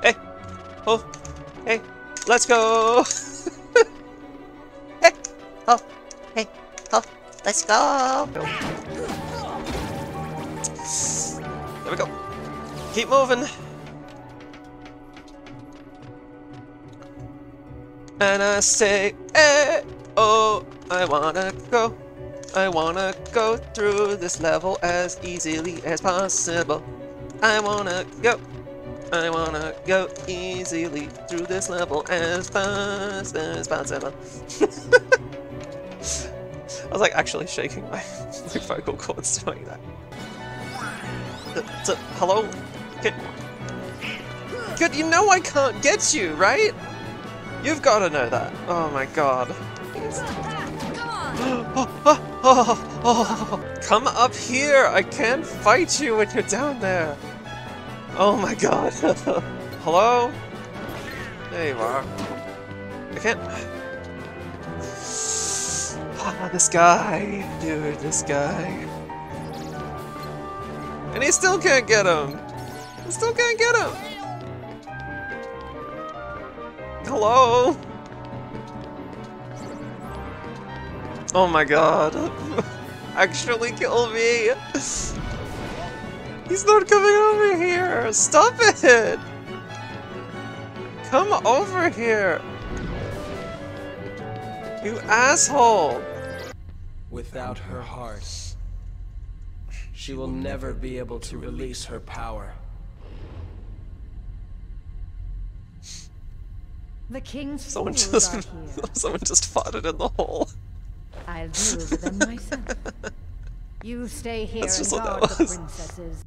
Speaker 2: Hey! Oh! Hey! Let's go! hey! Oh! Hey! Oh! Let's go! There we go. Keep moving. And I say, eh, oh, I wanna go. I wanna go through this level as easily as possible. I wanna go. I wanna go easily through this level as fast as possible. I was like actually shaking my, my vocal cords doing that. So, hello? Good. Good, you know I can't get you, right? You've got to know that. Oh my god. Come up here! I can't fight you when you're down there! Oh my god. Hello? There you are. I can't... Ah, this guy. Dude, this guy. And he still can't get him! He still can't get him! Hello? Oh my god. Actually kill me! He's not coming over here! Stop it! Come over here! You asshole!
Speaker 4: Without her heart, she will never be able to release her power.
Speaker 12: The king's
Speaker 2: Someone just
Speaker 12: are here.
Speaker 2: someone just farted in the hole.
Speaker 12: I'll deal with them myself. You stay here
Speaker 2: That's just
Speaker 12: and guard the princesses.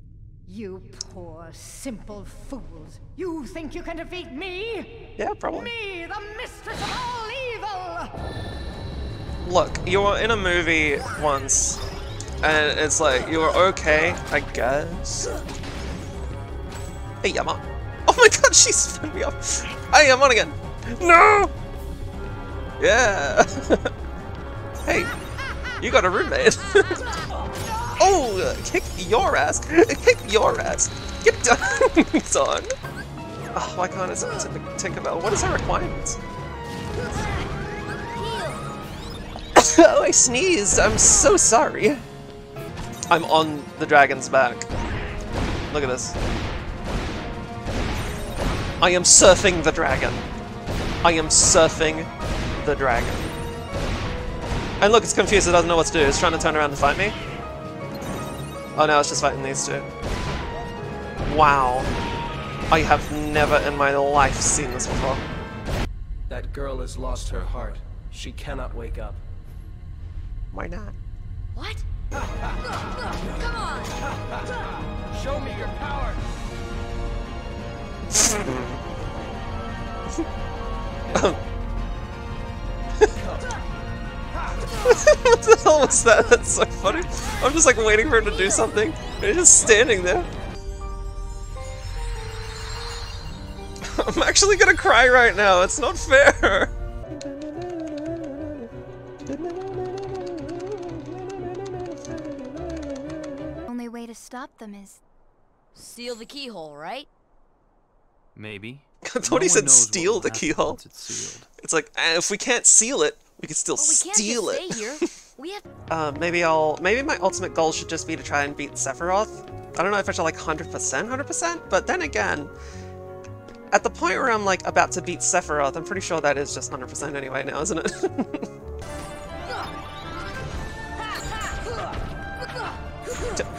Speaker 12: You poor, simple fools. You think you can defeat me?
Speaker 2: Yeah, probably.
Speaker 12: Me, the mistress of all evil!
Speaker 2: Look, you were in a movie once, and it's like, you were okay, I guess. Hey, I'm on. Oh my god, she spun me up. Hey, I'm on again. No! Yeah. hey, you got a roommate. oh, kick your ass. Kick your ass. Get done. done. Oh, why can't I send to Tinkerbell? What is her requirements? oh, I sneezed. I'm so sorry. I'm on the dragon's back. Look at this. I am surfing the dragon. I am surfing the dragon. And look, it's confused, it doesn't know what to do. It's trying to turn around to fight me. Oh no, it's just fighting these two. Wow. I have never in my life seen this before.
Speaker 4: That girl has lost her heart. She cannot wake up.
Speaker 2: Why not?
Speaker 3: What?
Speaker 4: Come on! Show me your power!
Speaker 2: what the hell was that? That's so funny. I'm just like waiting for him to do something. And he's just standing there. I'm actually gonna cry right now. It's not fair.
Speaker 3: Only way to stop them is seal the keyhole, right?
Speaker 6: Maybe.
Speaker 2: I thought
Speaker 6: No
Speaker 2: he said
Speaker 6: knows what
Speaker 2: steal the keyhole.
Speaker 6: it's sealed.
Speaker 2: It's like eh, if we can't seal it, we can still
Speaker 3: Well, we
Speaker 2: steal it.
Speaker 3: stay here. We have
Speaker 2: Uh, maybe I'll. Maybe my ultimate goal should just be to try and beat Sephiroth. I don't know if I should like 100%, 100%, but then again, at the point where I'm like about to beat Sephiroth, I'm pretty sure that is just 100% anyway now, isn't it?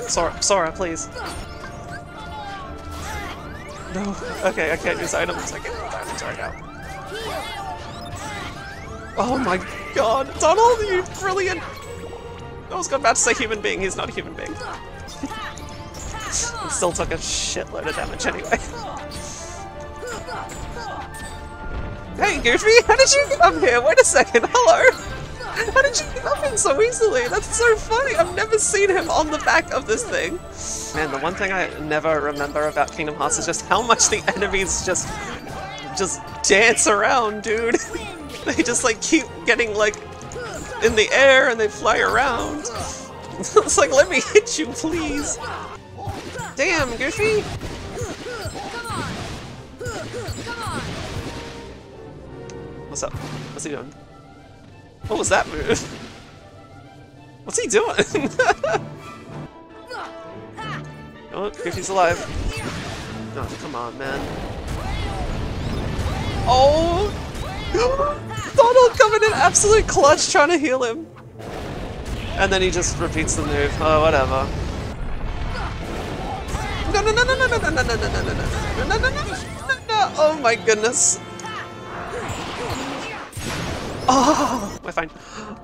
Speaker 2: Sora, Sora, please. No. Okay, I can't use items. I can't use items right now. Oh my god, Donald, you brilliant! I was about to say human being, he's not a human being. still took a shitload of damage anyway. hey, Goofy, how did you get up here? Wait a second, hello? How did you get up here so easily? That's so funny, I've never seen him on the back of this thing. Man, the one thing I never remember about Kingdom Hearts is just how much the enemies just just dance around, dude. they just like keep getting like in the air and they fly around. it's like, let me hit you, please. Damn, Goofy. What's up? What's he doing? What was that move? What's he doing? oh, Goofy's alive. Oh, come on, man. Oh! Donald coming in absolute clutch trying to heal him. And then he just repeats the move. Oh, whatever. No, no, no, no, no, no, no, no, no, no, no, no, no, no, no, no, no. Oh my goodness. Oh, we're fine.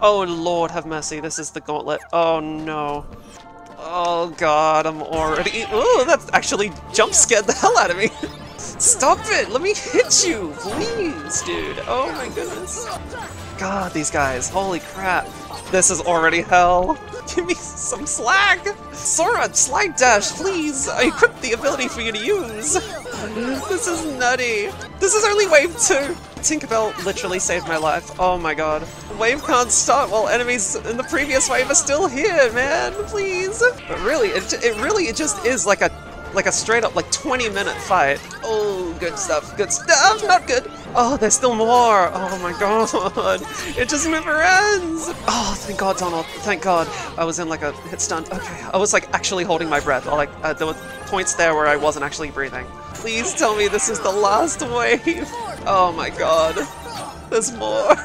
Speaker 2: Oh, Lord have mercy. This is the gauntlet. Oh, no. Oh, God, I'm already... Oh, that actually jump scared the hell out of me. Stop it! Let me hit you! Please, dude! Oh my goodness. God, these guys. Holy crap. This is already hell. Give me some slack! Sora, slide dash, please! I equipped the ability for you to use! This is nutty. This is only wave 2! Tinkerbell literally saved my life. Oh my god. Wave can't start while enemies in the previous wave are still here, man! Please! But really, it, it really it just is like a like a straight up like 20 minute fight. Oh, good stuff, good stuff, not good. Oh, there's still more. Oh my god. It just never ends. Oh, thank god, Donald. Thank god. I was in like a hit stun. Okay, I was like actually holding my breath. Like uh, there were points there where I wasn't actually breathing. Please tell me this is the last wave. Oh my god. There's more.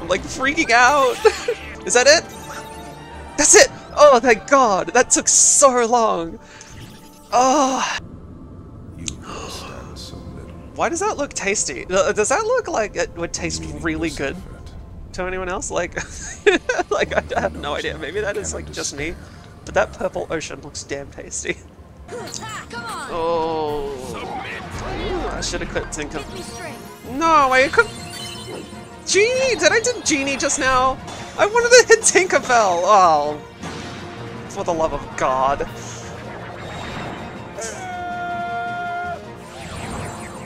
Speaker 2: I'm like freaking out. Is that it? That's it! Oh, thank god. That took so long. Oh. Why does that look tasty? Uh, Does that look like it would taste really good to anyone else? Like, like I have no idea. Maybe that is like just me. But that purple ocean looks damn tasty. Oh. Ooh, I should have clipped Tinker. No, I could. Genie! Did I do Genie just now? I wanted to hit Tinkerbell! Oh. For the love of God.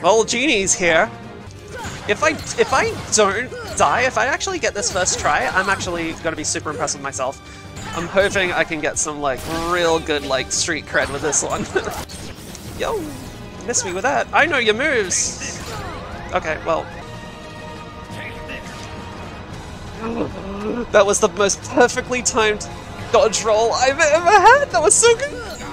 Speaker 2: Well, Genie's here. If I if I don't die, if I actually get this first try, I'm actually gonna be super impressed with myself. I'm hoping I can get some like real good like street cred with this one. Yo, miss me with that. I know your moves. Okay, well. That was the most perfectly timed dodge roll I've ever had. That was so good.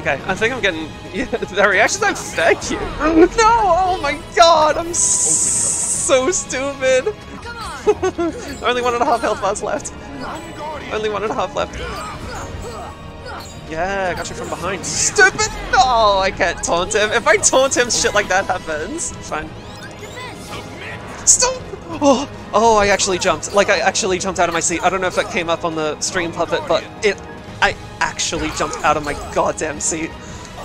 Speaker 2: Okay, I think I'm getting yeah, the reaction time. Thank you. No! Oh my god! I'm so stupid. Only one and a half health bars left. Only one and a half left. Yeah, got you from behind. Stupid! No, I can't taunt him. If I taunt him, shit like that happens. Fine. Stop! Oh, oh, I actually jumped. Like, I actually jumped out of my seat. I don't know if that came up on the stream puppet, but it... I actually jumped out of my goddamn seat.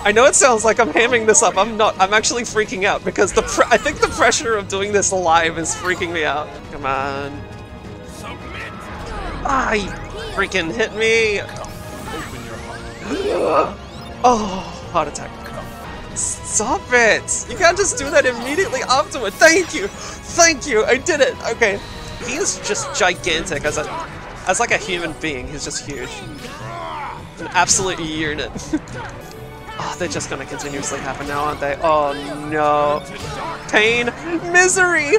Speaker 2: I know it sounds like I'm hamming this up. I'm not. I'm actually freaking out because the I think the pressure of doing this live is freaking me out. Come on. Ah, freaking hit me. oh, heart attack. Stop it! You can't just do that immediately afterward. Thank you! Thank you! I did it! Okay. He is just gigantic as a as like a human being, he's just huge. An absolute unit. oh, they're just gonna continuously happen now, aren't they? Oh no. Pain! Misery!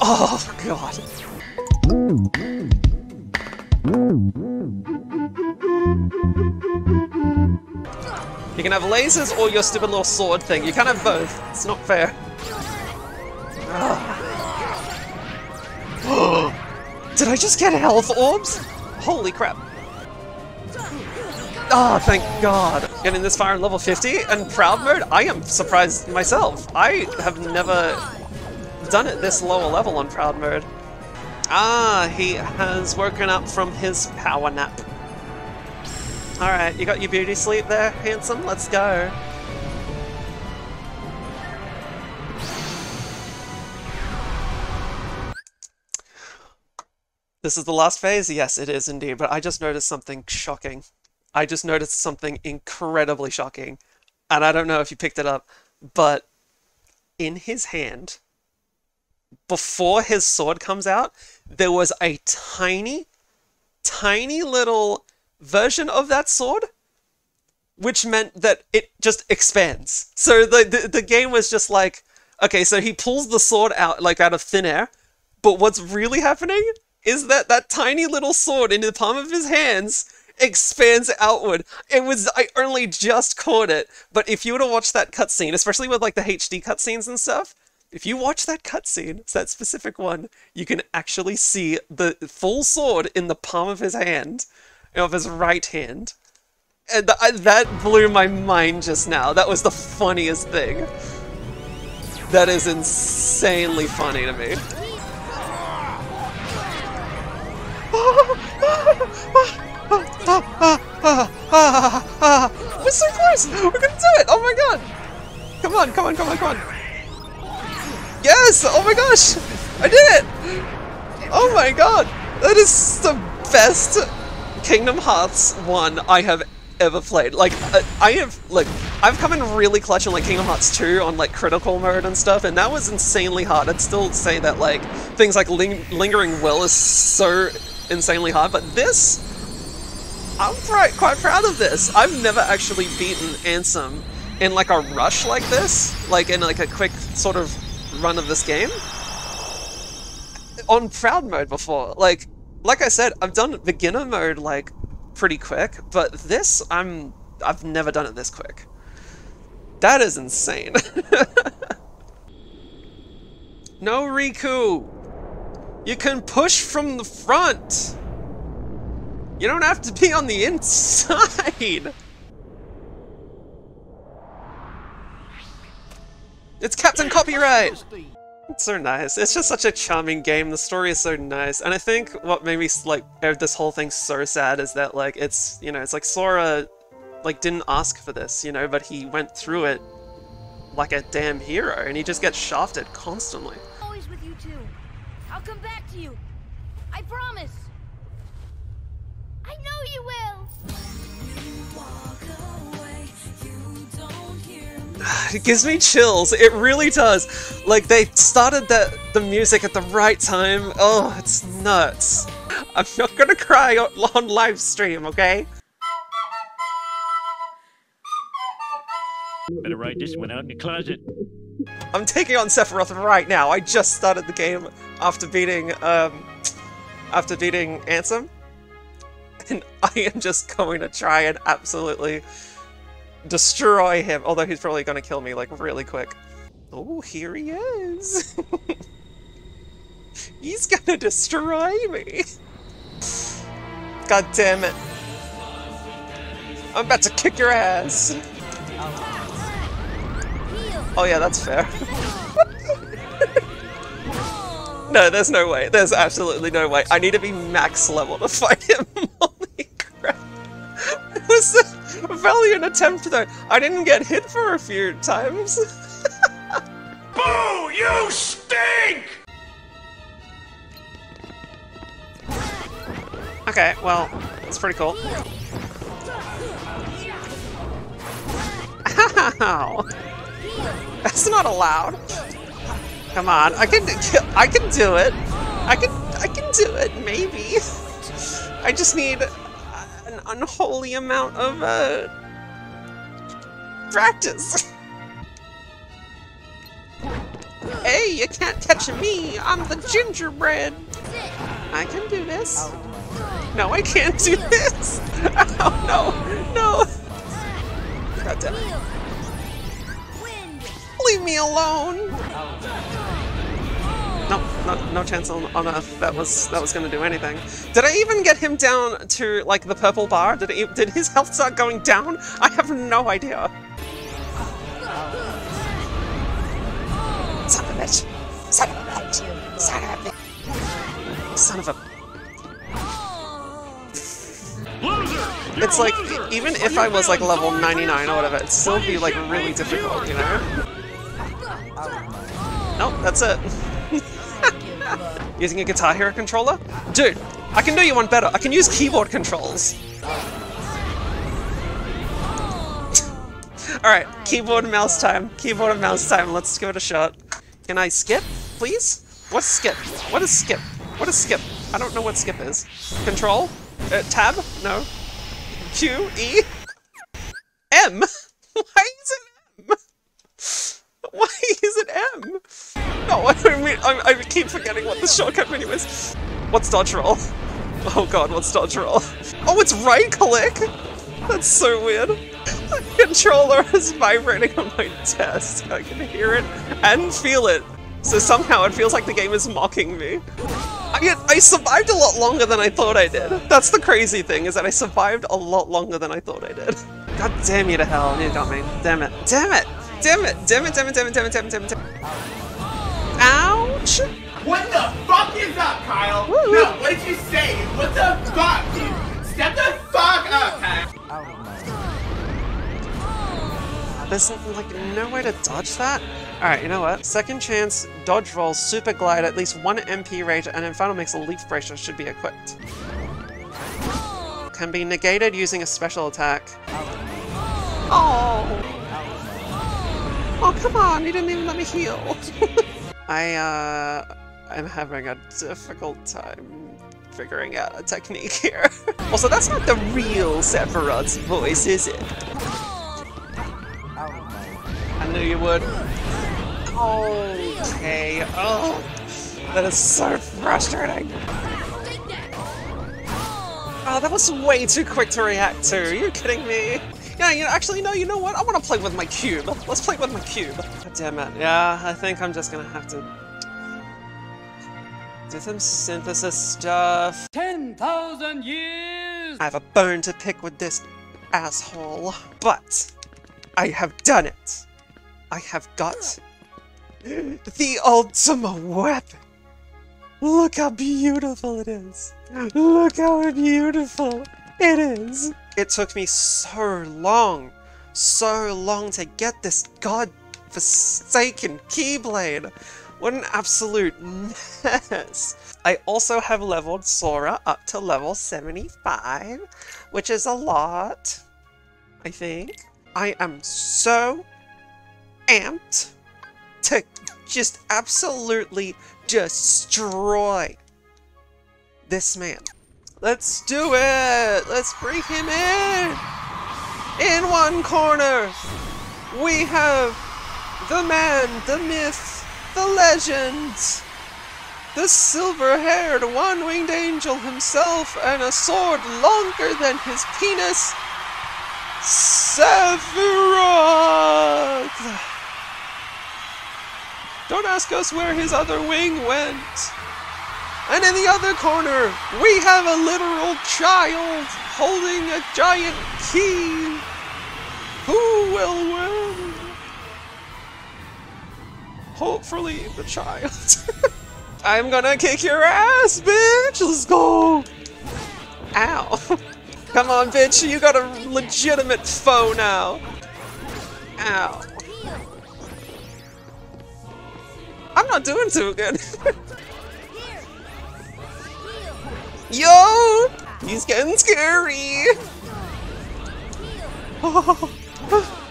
Speaker 2: Oh god. You can have lasers or your stupid little sword thing. You can't have both. It's not fair. Ah. Did I just get health orbs? Holy crap. Oh, thank god. Getting this far in level 50 and proud mode, I am surprised myself. I have never done it this low a level on proud mode. Ah, he has woken up from his power nap. Alright, you got your beauty sleep there, handsome? Let's go. This is the last phase? Yes, it is indeed, but I just noticed something shocking. I just noticed something incredibly shocking. And I don't know if you picked it up, but in his hand, before his sword comes out, there was a tiny, tiny little version of that sword, which meant that it just expands. So the, the, the game was just like, okay, so he pulls the sword out like out of thin air, but what's really happening is that that tiny little sword in the palm of his hands expands outward. It was I only just caught it, but if you were to watch that cutscene, especially with like the HD cutscenes and stuff, if you watch that cutscene, that specific one, you can actually see the full sword in the palm of his hand, of his right hand. And th that blew my mind just now. That was the funniest thing. That is insanely funny to me. We're so close! We're gonna do it! Oh my god! Come on, come on, come on, come on! Yes! Oh my gosh! I did it! Oh my god! That is the best Kingdom Hearts 1 I have ever played. Like, uh, I have, like, I've come in really clutch on, like, Kingdom Hearts 2 on, like, critical mode and stuff, and that was insanely hard. I'd still say that, like, things like ling Lingering Will is so insanely hard, but this, I'm quite, quite proud of this. I've never actually beaten Ansem in, like, a rush like this, like, in, like, a quick sort of run of this game on proud mode before. Like, like I said, I've done beginner mode, like, pretty quick, but this, I'm, I've never done it this quick. That is insane. no Riku! You can push from the front! You don't have to be on the inside! It's Captain Copyright! It's so nice. It's just such a charming game. The story is so nice. And I think what made me, like, this whole thing so sad is that, like, it's, you know, it's like Sora, like, didn't ask for this, you know, but he went through it like a damn hero, and he just gets shafted constantly.
Speaker 3: Always with you two. I'll come back to you. I promise. I know you will.
Speaker 2: It gives me chills. It really does. Like they started the the music at the right time. Oh, it's nuts. I'm not gonna cry on, on live stream, okay?
Speaker 16: Better write this one out in the closet.
Speaker 2: I'm taking on Sephiroth right now. I just started the game after beating um after beating Ansem. And I am just going to try and absolutely destroy him. Although he's probably gonna kill me like really quick. Oh, here he is. he's gonna destroy me. God damn it. I'm about to kick your ass. Oh yeah, that's fair. no, there's no way. There's absolutely no way. I need to be max level to fight him. Valiant attempt though. I didn't get hit for a few times.
Speaker 9: Boo! You stink!
Speaker 2: Okay, well, it's pretty cool. Ow! That's not allowed. Come on, I can, I can do it. I can, I can do it. Maybe. I just need unholy amount of uh, practice. Hey, you can't catch me. I'm the gingerbread. I can do this. No, I can't do this. Oh, no, no. God damn it. Leave me alone. No, no, no chance on, on earth that was that was gonna do anything. Did I even get him down to like the purple bar? Did he, did his health start going down? I have no idea. Son of a bitch! Son of a bitch! Son of a bitch! Son of a It's like, even if I was like level 99 or whatever, it'd still be like really difficult, you know? Nope, that's it. Using a Guitar Hero controller? Dude, I can do you one better. I can use keyboard controls. Alright, keyboard and mouse time. Keyboard and mouse time. Let's give it a shot. Can I skip, please? What's skip? What is skip? What is skip? I don't know what skip is. Control? Uh, tab? No. Q? E? M? Why? Why is it M? No, I mean, I, I keep forgetting what the shortcut menu is. What's dodge roll? Oh god, what's dodge roll? Oh, it's right click? That's so weird. The controller is vibrating on my desk. I can hear it and feel it. So somehow it feels like the game is mocking me. I, mean, I survived a lot longer than I thought I did. That's the crazy thing, is that I survived a lot longer than I thought I did. God damn you to hell, you got me. Damn it. Damn it! Damn it! Damn it, damn it, damn it, damn it, damn it, damn it, damn it. Ouch!
Speaker 17: What the fuck is up, Kyle? No, what did you say? What the fuck, dude? Step the fuck up, Kyle.
Speaker 2: There's like no way to dodge that? Alright, you know what? Second chance, dodge roll, super glide, at least one MP Rage, and Inferno Mix a leaf bracer should be equipped. Can be negated using a special attack. Oh! Oh, come on, you didn't even let me heal! I, uh, I'm having a difficult time figuring out a technique here. also, that's not the real Sephiroth's voice, is it? I knew you would. Okay. Oh, that is so frustrating. Oh, that was way too quick to react to. Are you kidding me? Yeah, you know, actually, no, you know what? I want to play with my cube. Let's play with my cube. God damn it. Yeah, I think I'm just gonna have to do some synthesis stuff.
Speaker 18: 10,000 years!
Speaker 2: I have a bone to pick with this asshole. But I have done it. I have got the ultimate weapon. Look how beautiful it is. Look how beautiful it is. It took me so long, so long to get this god-forsaken Keyblade. What an absolute mess. I also have leveled Sora up to level 75, which is a lot, I think. I am so amped to just absolutely destroy this man. Let's do it! Let's bring him in! In one corner, we have the man, the myth, the legend, the silver-haired one-winged angel himself, and a sword longer than his penis, Sephiroth! Don't ask us where his other wing went. And in the other corner, we have a literal child holding a giant key. Who will win? Hopefully, the child. I'm gonna kick your ass, bitch! Let's go! Ow. Come on, bitch, you got a legitimate foe now. Ow. I'm not doing too good. Yo! He's getting scary! Oh,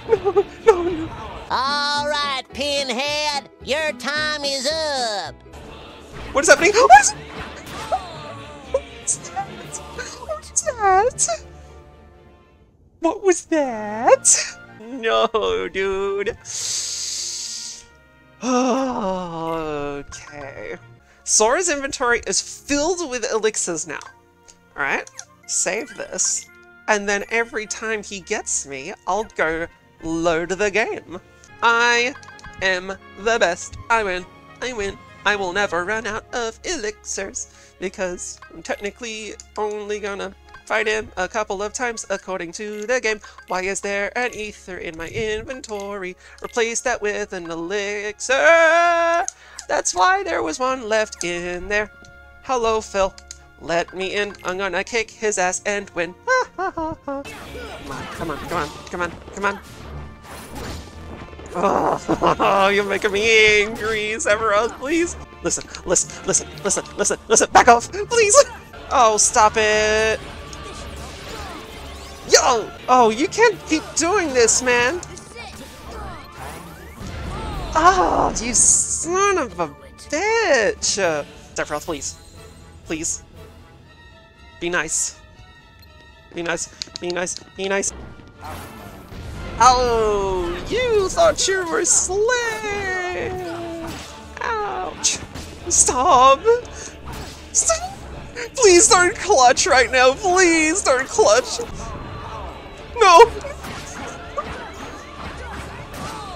Speaker 2: no, no, no.
Speaker 19: All right, Pinhead, your time is up.
Speaker 2: What is happening? What is... What's that? What's that? What was that? No, dude. Okay. Sora's inventory is filled with elixirs now. Alright, save this. And then every time he gets me, I'll go load the game. I am the best. I win. I win. I will never run out of elixirs because I'm technically only gonna fight him a couple of times according to the game. Why is there an ether in my inventory? Replace that with an elixir. That's why there was one left in there. Hello, Phil. Let me in. I'm gonna kick his ass and win. come on, come on, come on, come on, come on. Oh, you're making me angry, Sephiroth, please. Listen, listen, listen, listen, listen, listen. Back off, please. Oh, stop it. Yo! Oh, you can't keep doing this, man. Oh, you son of a bitch! Uh, please. Please. Be nice. Be nice. Be nice. Be nice. Oh, you thought you were slick! Ouch. Stop! Stop! Please don't clutch right now. Please don't clutch. No!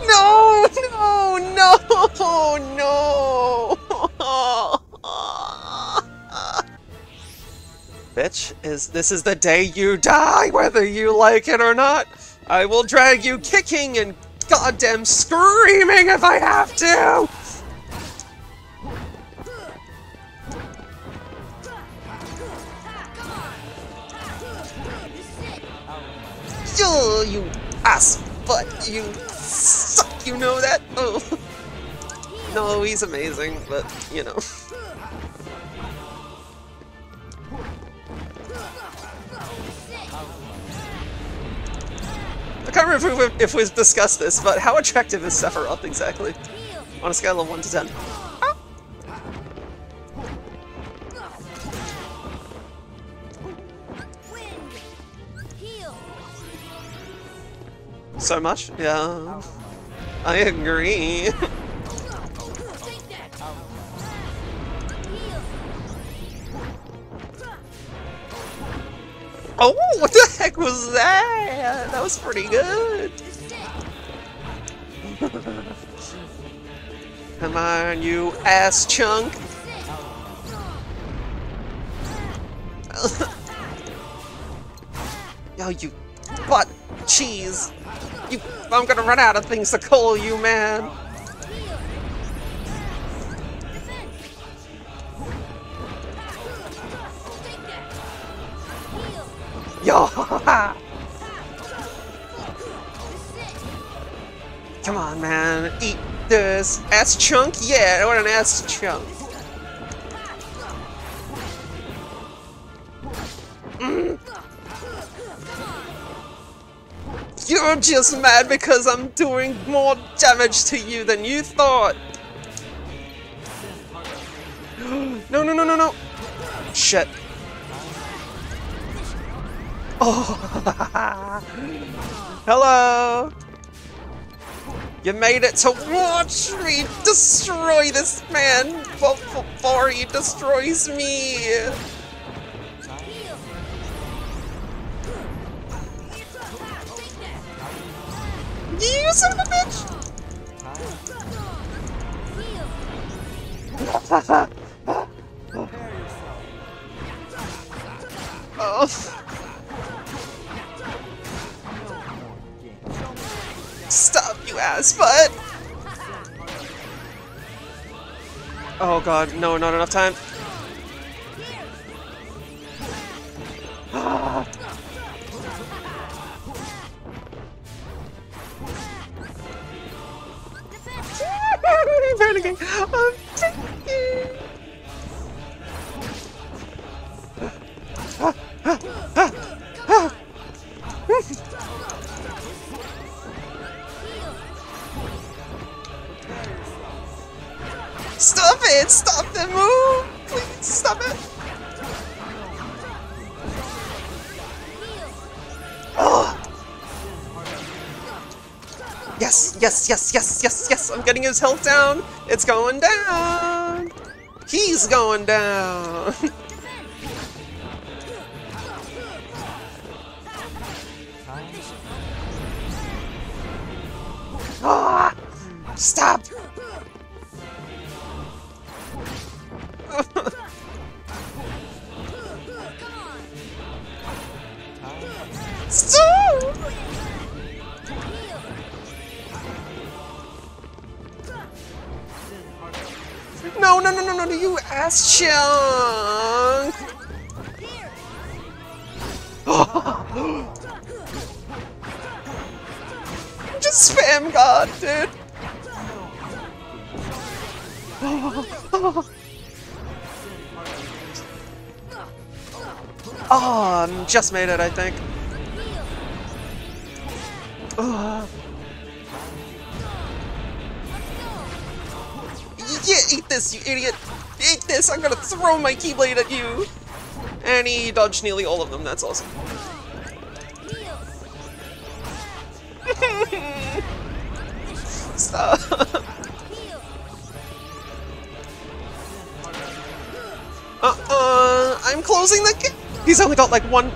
Speaker 2: No! No! No! No! Bitch, is this is the day you die, whether you like it or not. I will drag you kicking and goddamn screaming if I have to! Oh, you ass butt, you suck, you know that? Oh. No, he's amazing, but, you know. I can't remember if we've, if we've discussed this, but how attractive is Sephiroth exactly? On a scale of 1 to 10. So much? Yeah. I agree. oh, what the heck was that? That was pretty good. Come on, you ass chunk. Yo, you butt cheese. You, I'm gonna run out of things to call you, man. Yo! Come on, man. Eat this. Ass chunk? Yeah, what an ass chunk. You're just mad because I'm doing more damage to you than you thought. No, no, no, no, no. Shit. Oh. Hello. You made it to watch me destroy this man before he destroys me. You son of a bitch! oh. Stop, you ass butt! Oh god, no, not enough time. Yes, yes, yes! I'm getting his health down! It's going down! He's going down! You chunk! Just spam God, dude! Oh, just made it, I think. Oh. I'm gonna throw my Keyblade at you! And he dodged nearly all of them, that's awesome. Stop! Uh-uh, I'm closing the He's only got like one...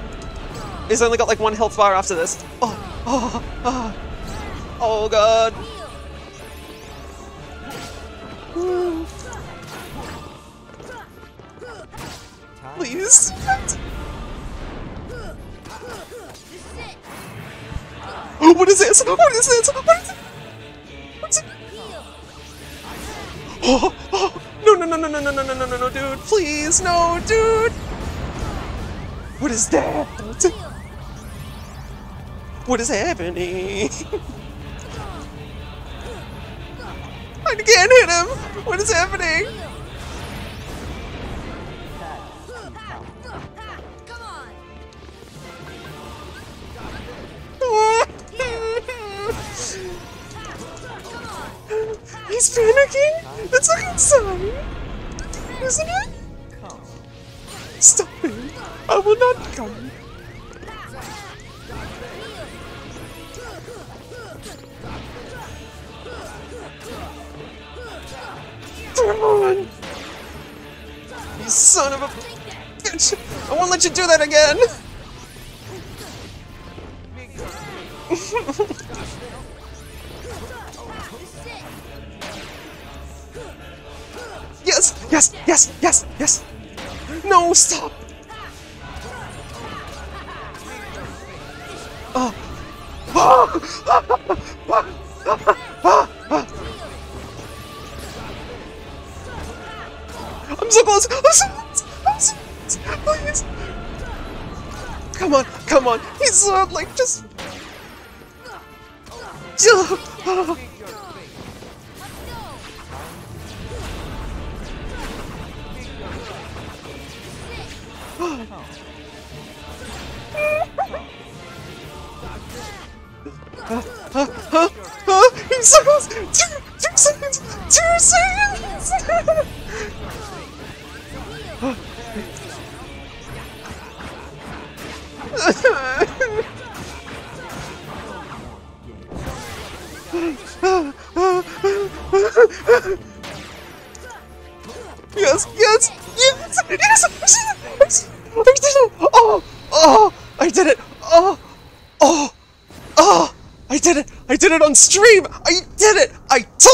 Speaker 2: He's only got like one health bar after this. Oh, oh, oh. Oh god. No, dude. What is that? What is happening? I can't hit him. What is happening? He's panicking? That's a good sign, isn't it? Stop it! I will not come! Come on! You son of a bitch! I won't let you do that again! yes! Yes! Yes! Yes! Yes! No! Stop! Oh! I'm so close! I'm so close! I'm so close! Please! Come on! Come on! He's uh, like just...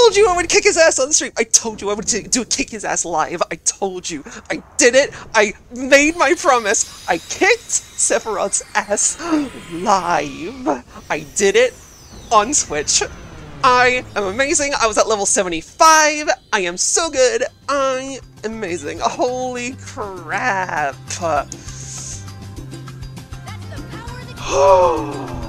Speaker 2: told you I would kick his ass on the stream! I told you I would do a kick his ass live! I told you! I did it! I made my promise! I kicked Sephiroth's ass live! I did it on Switch! I am amazing. I was at level 75. I am so good. I am amazing. Holy crap.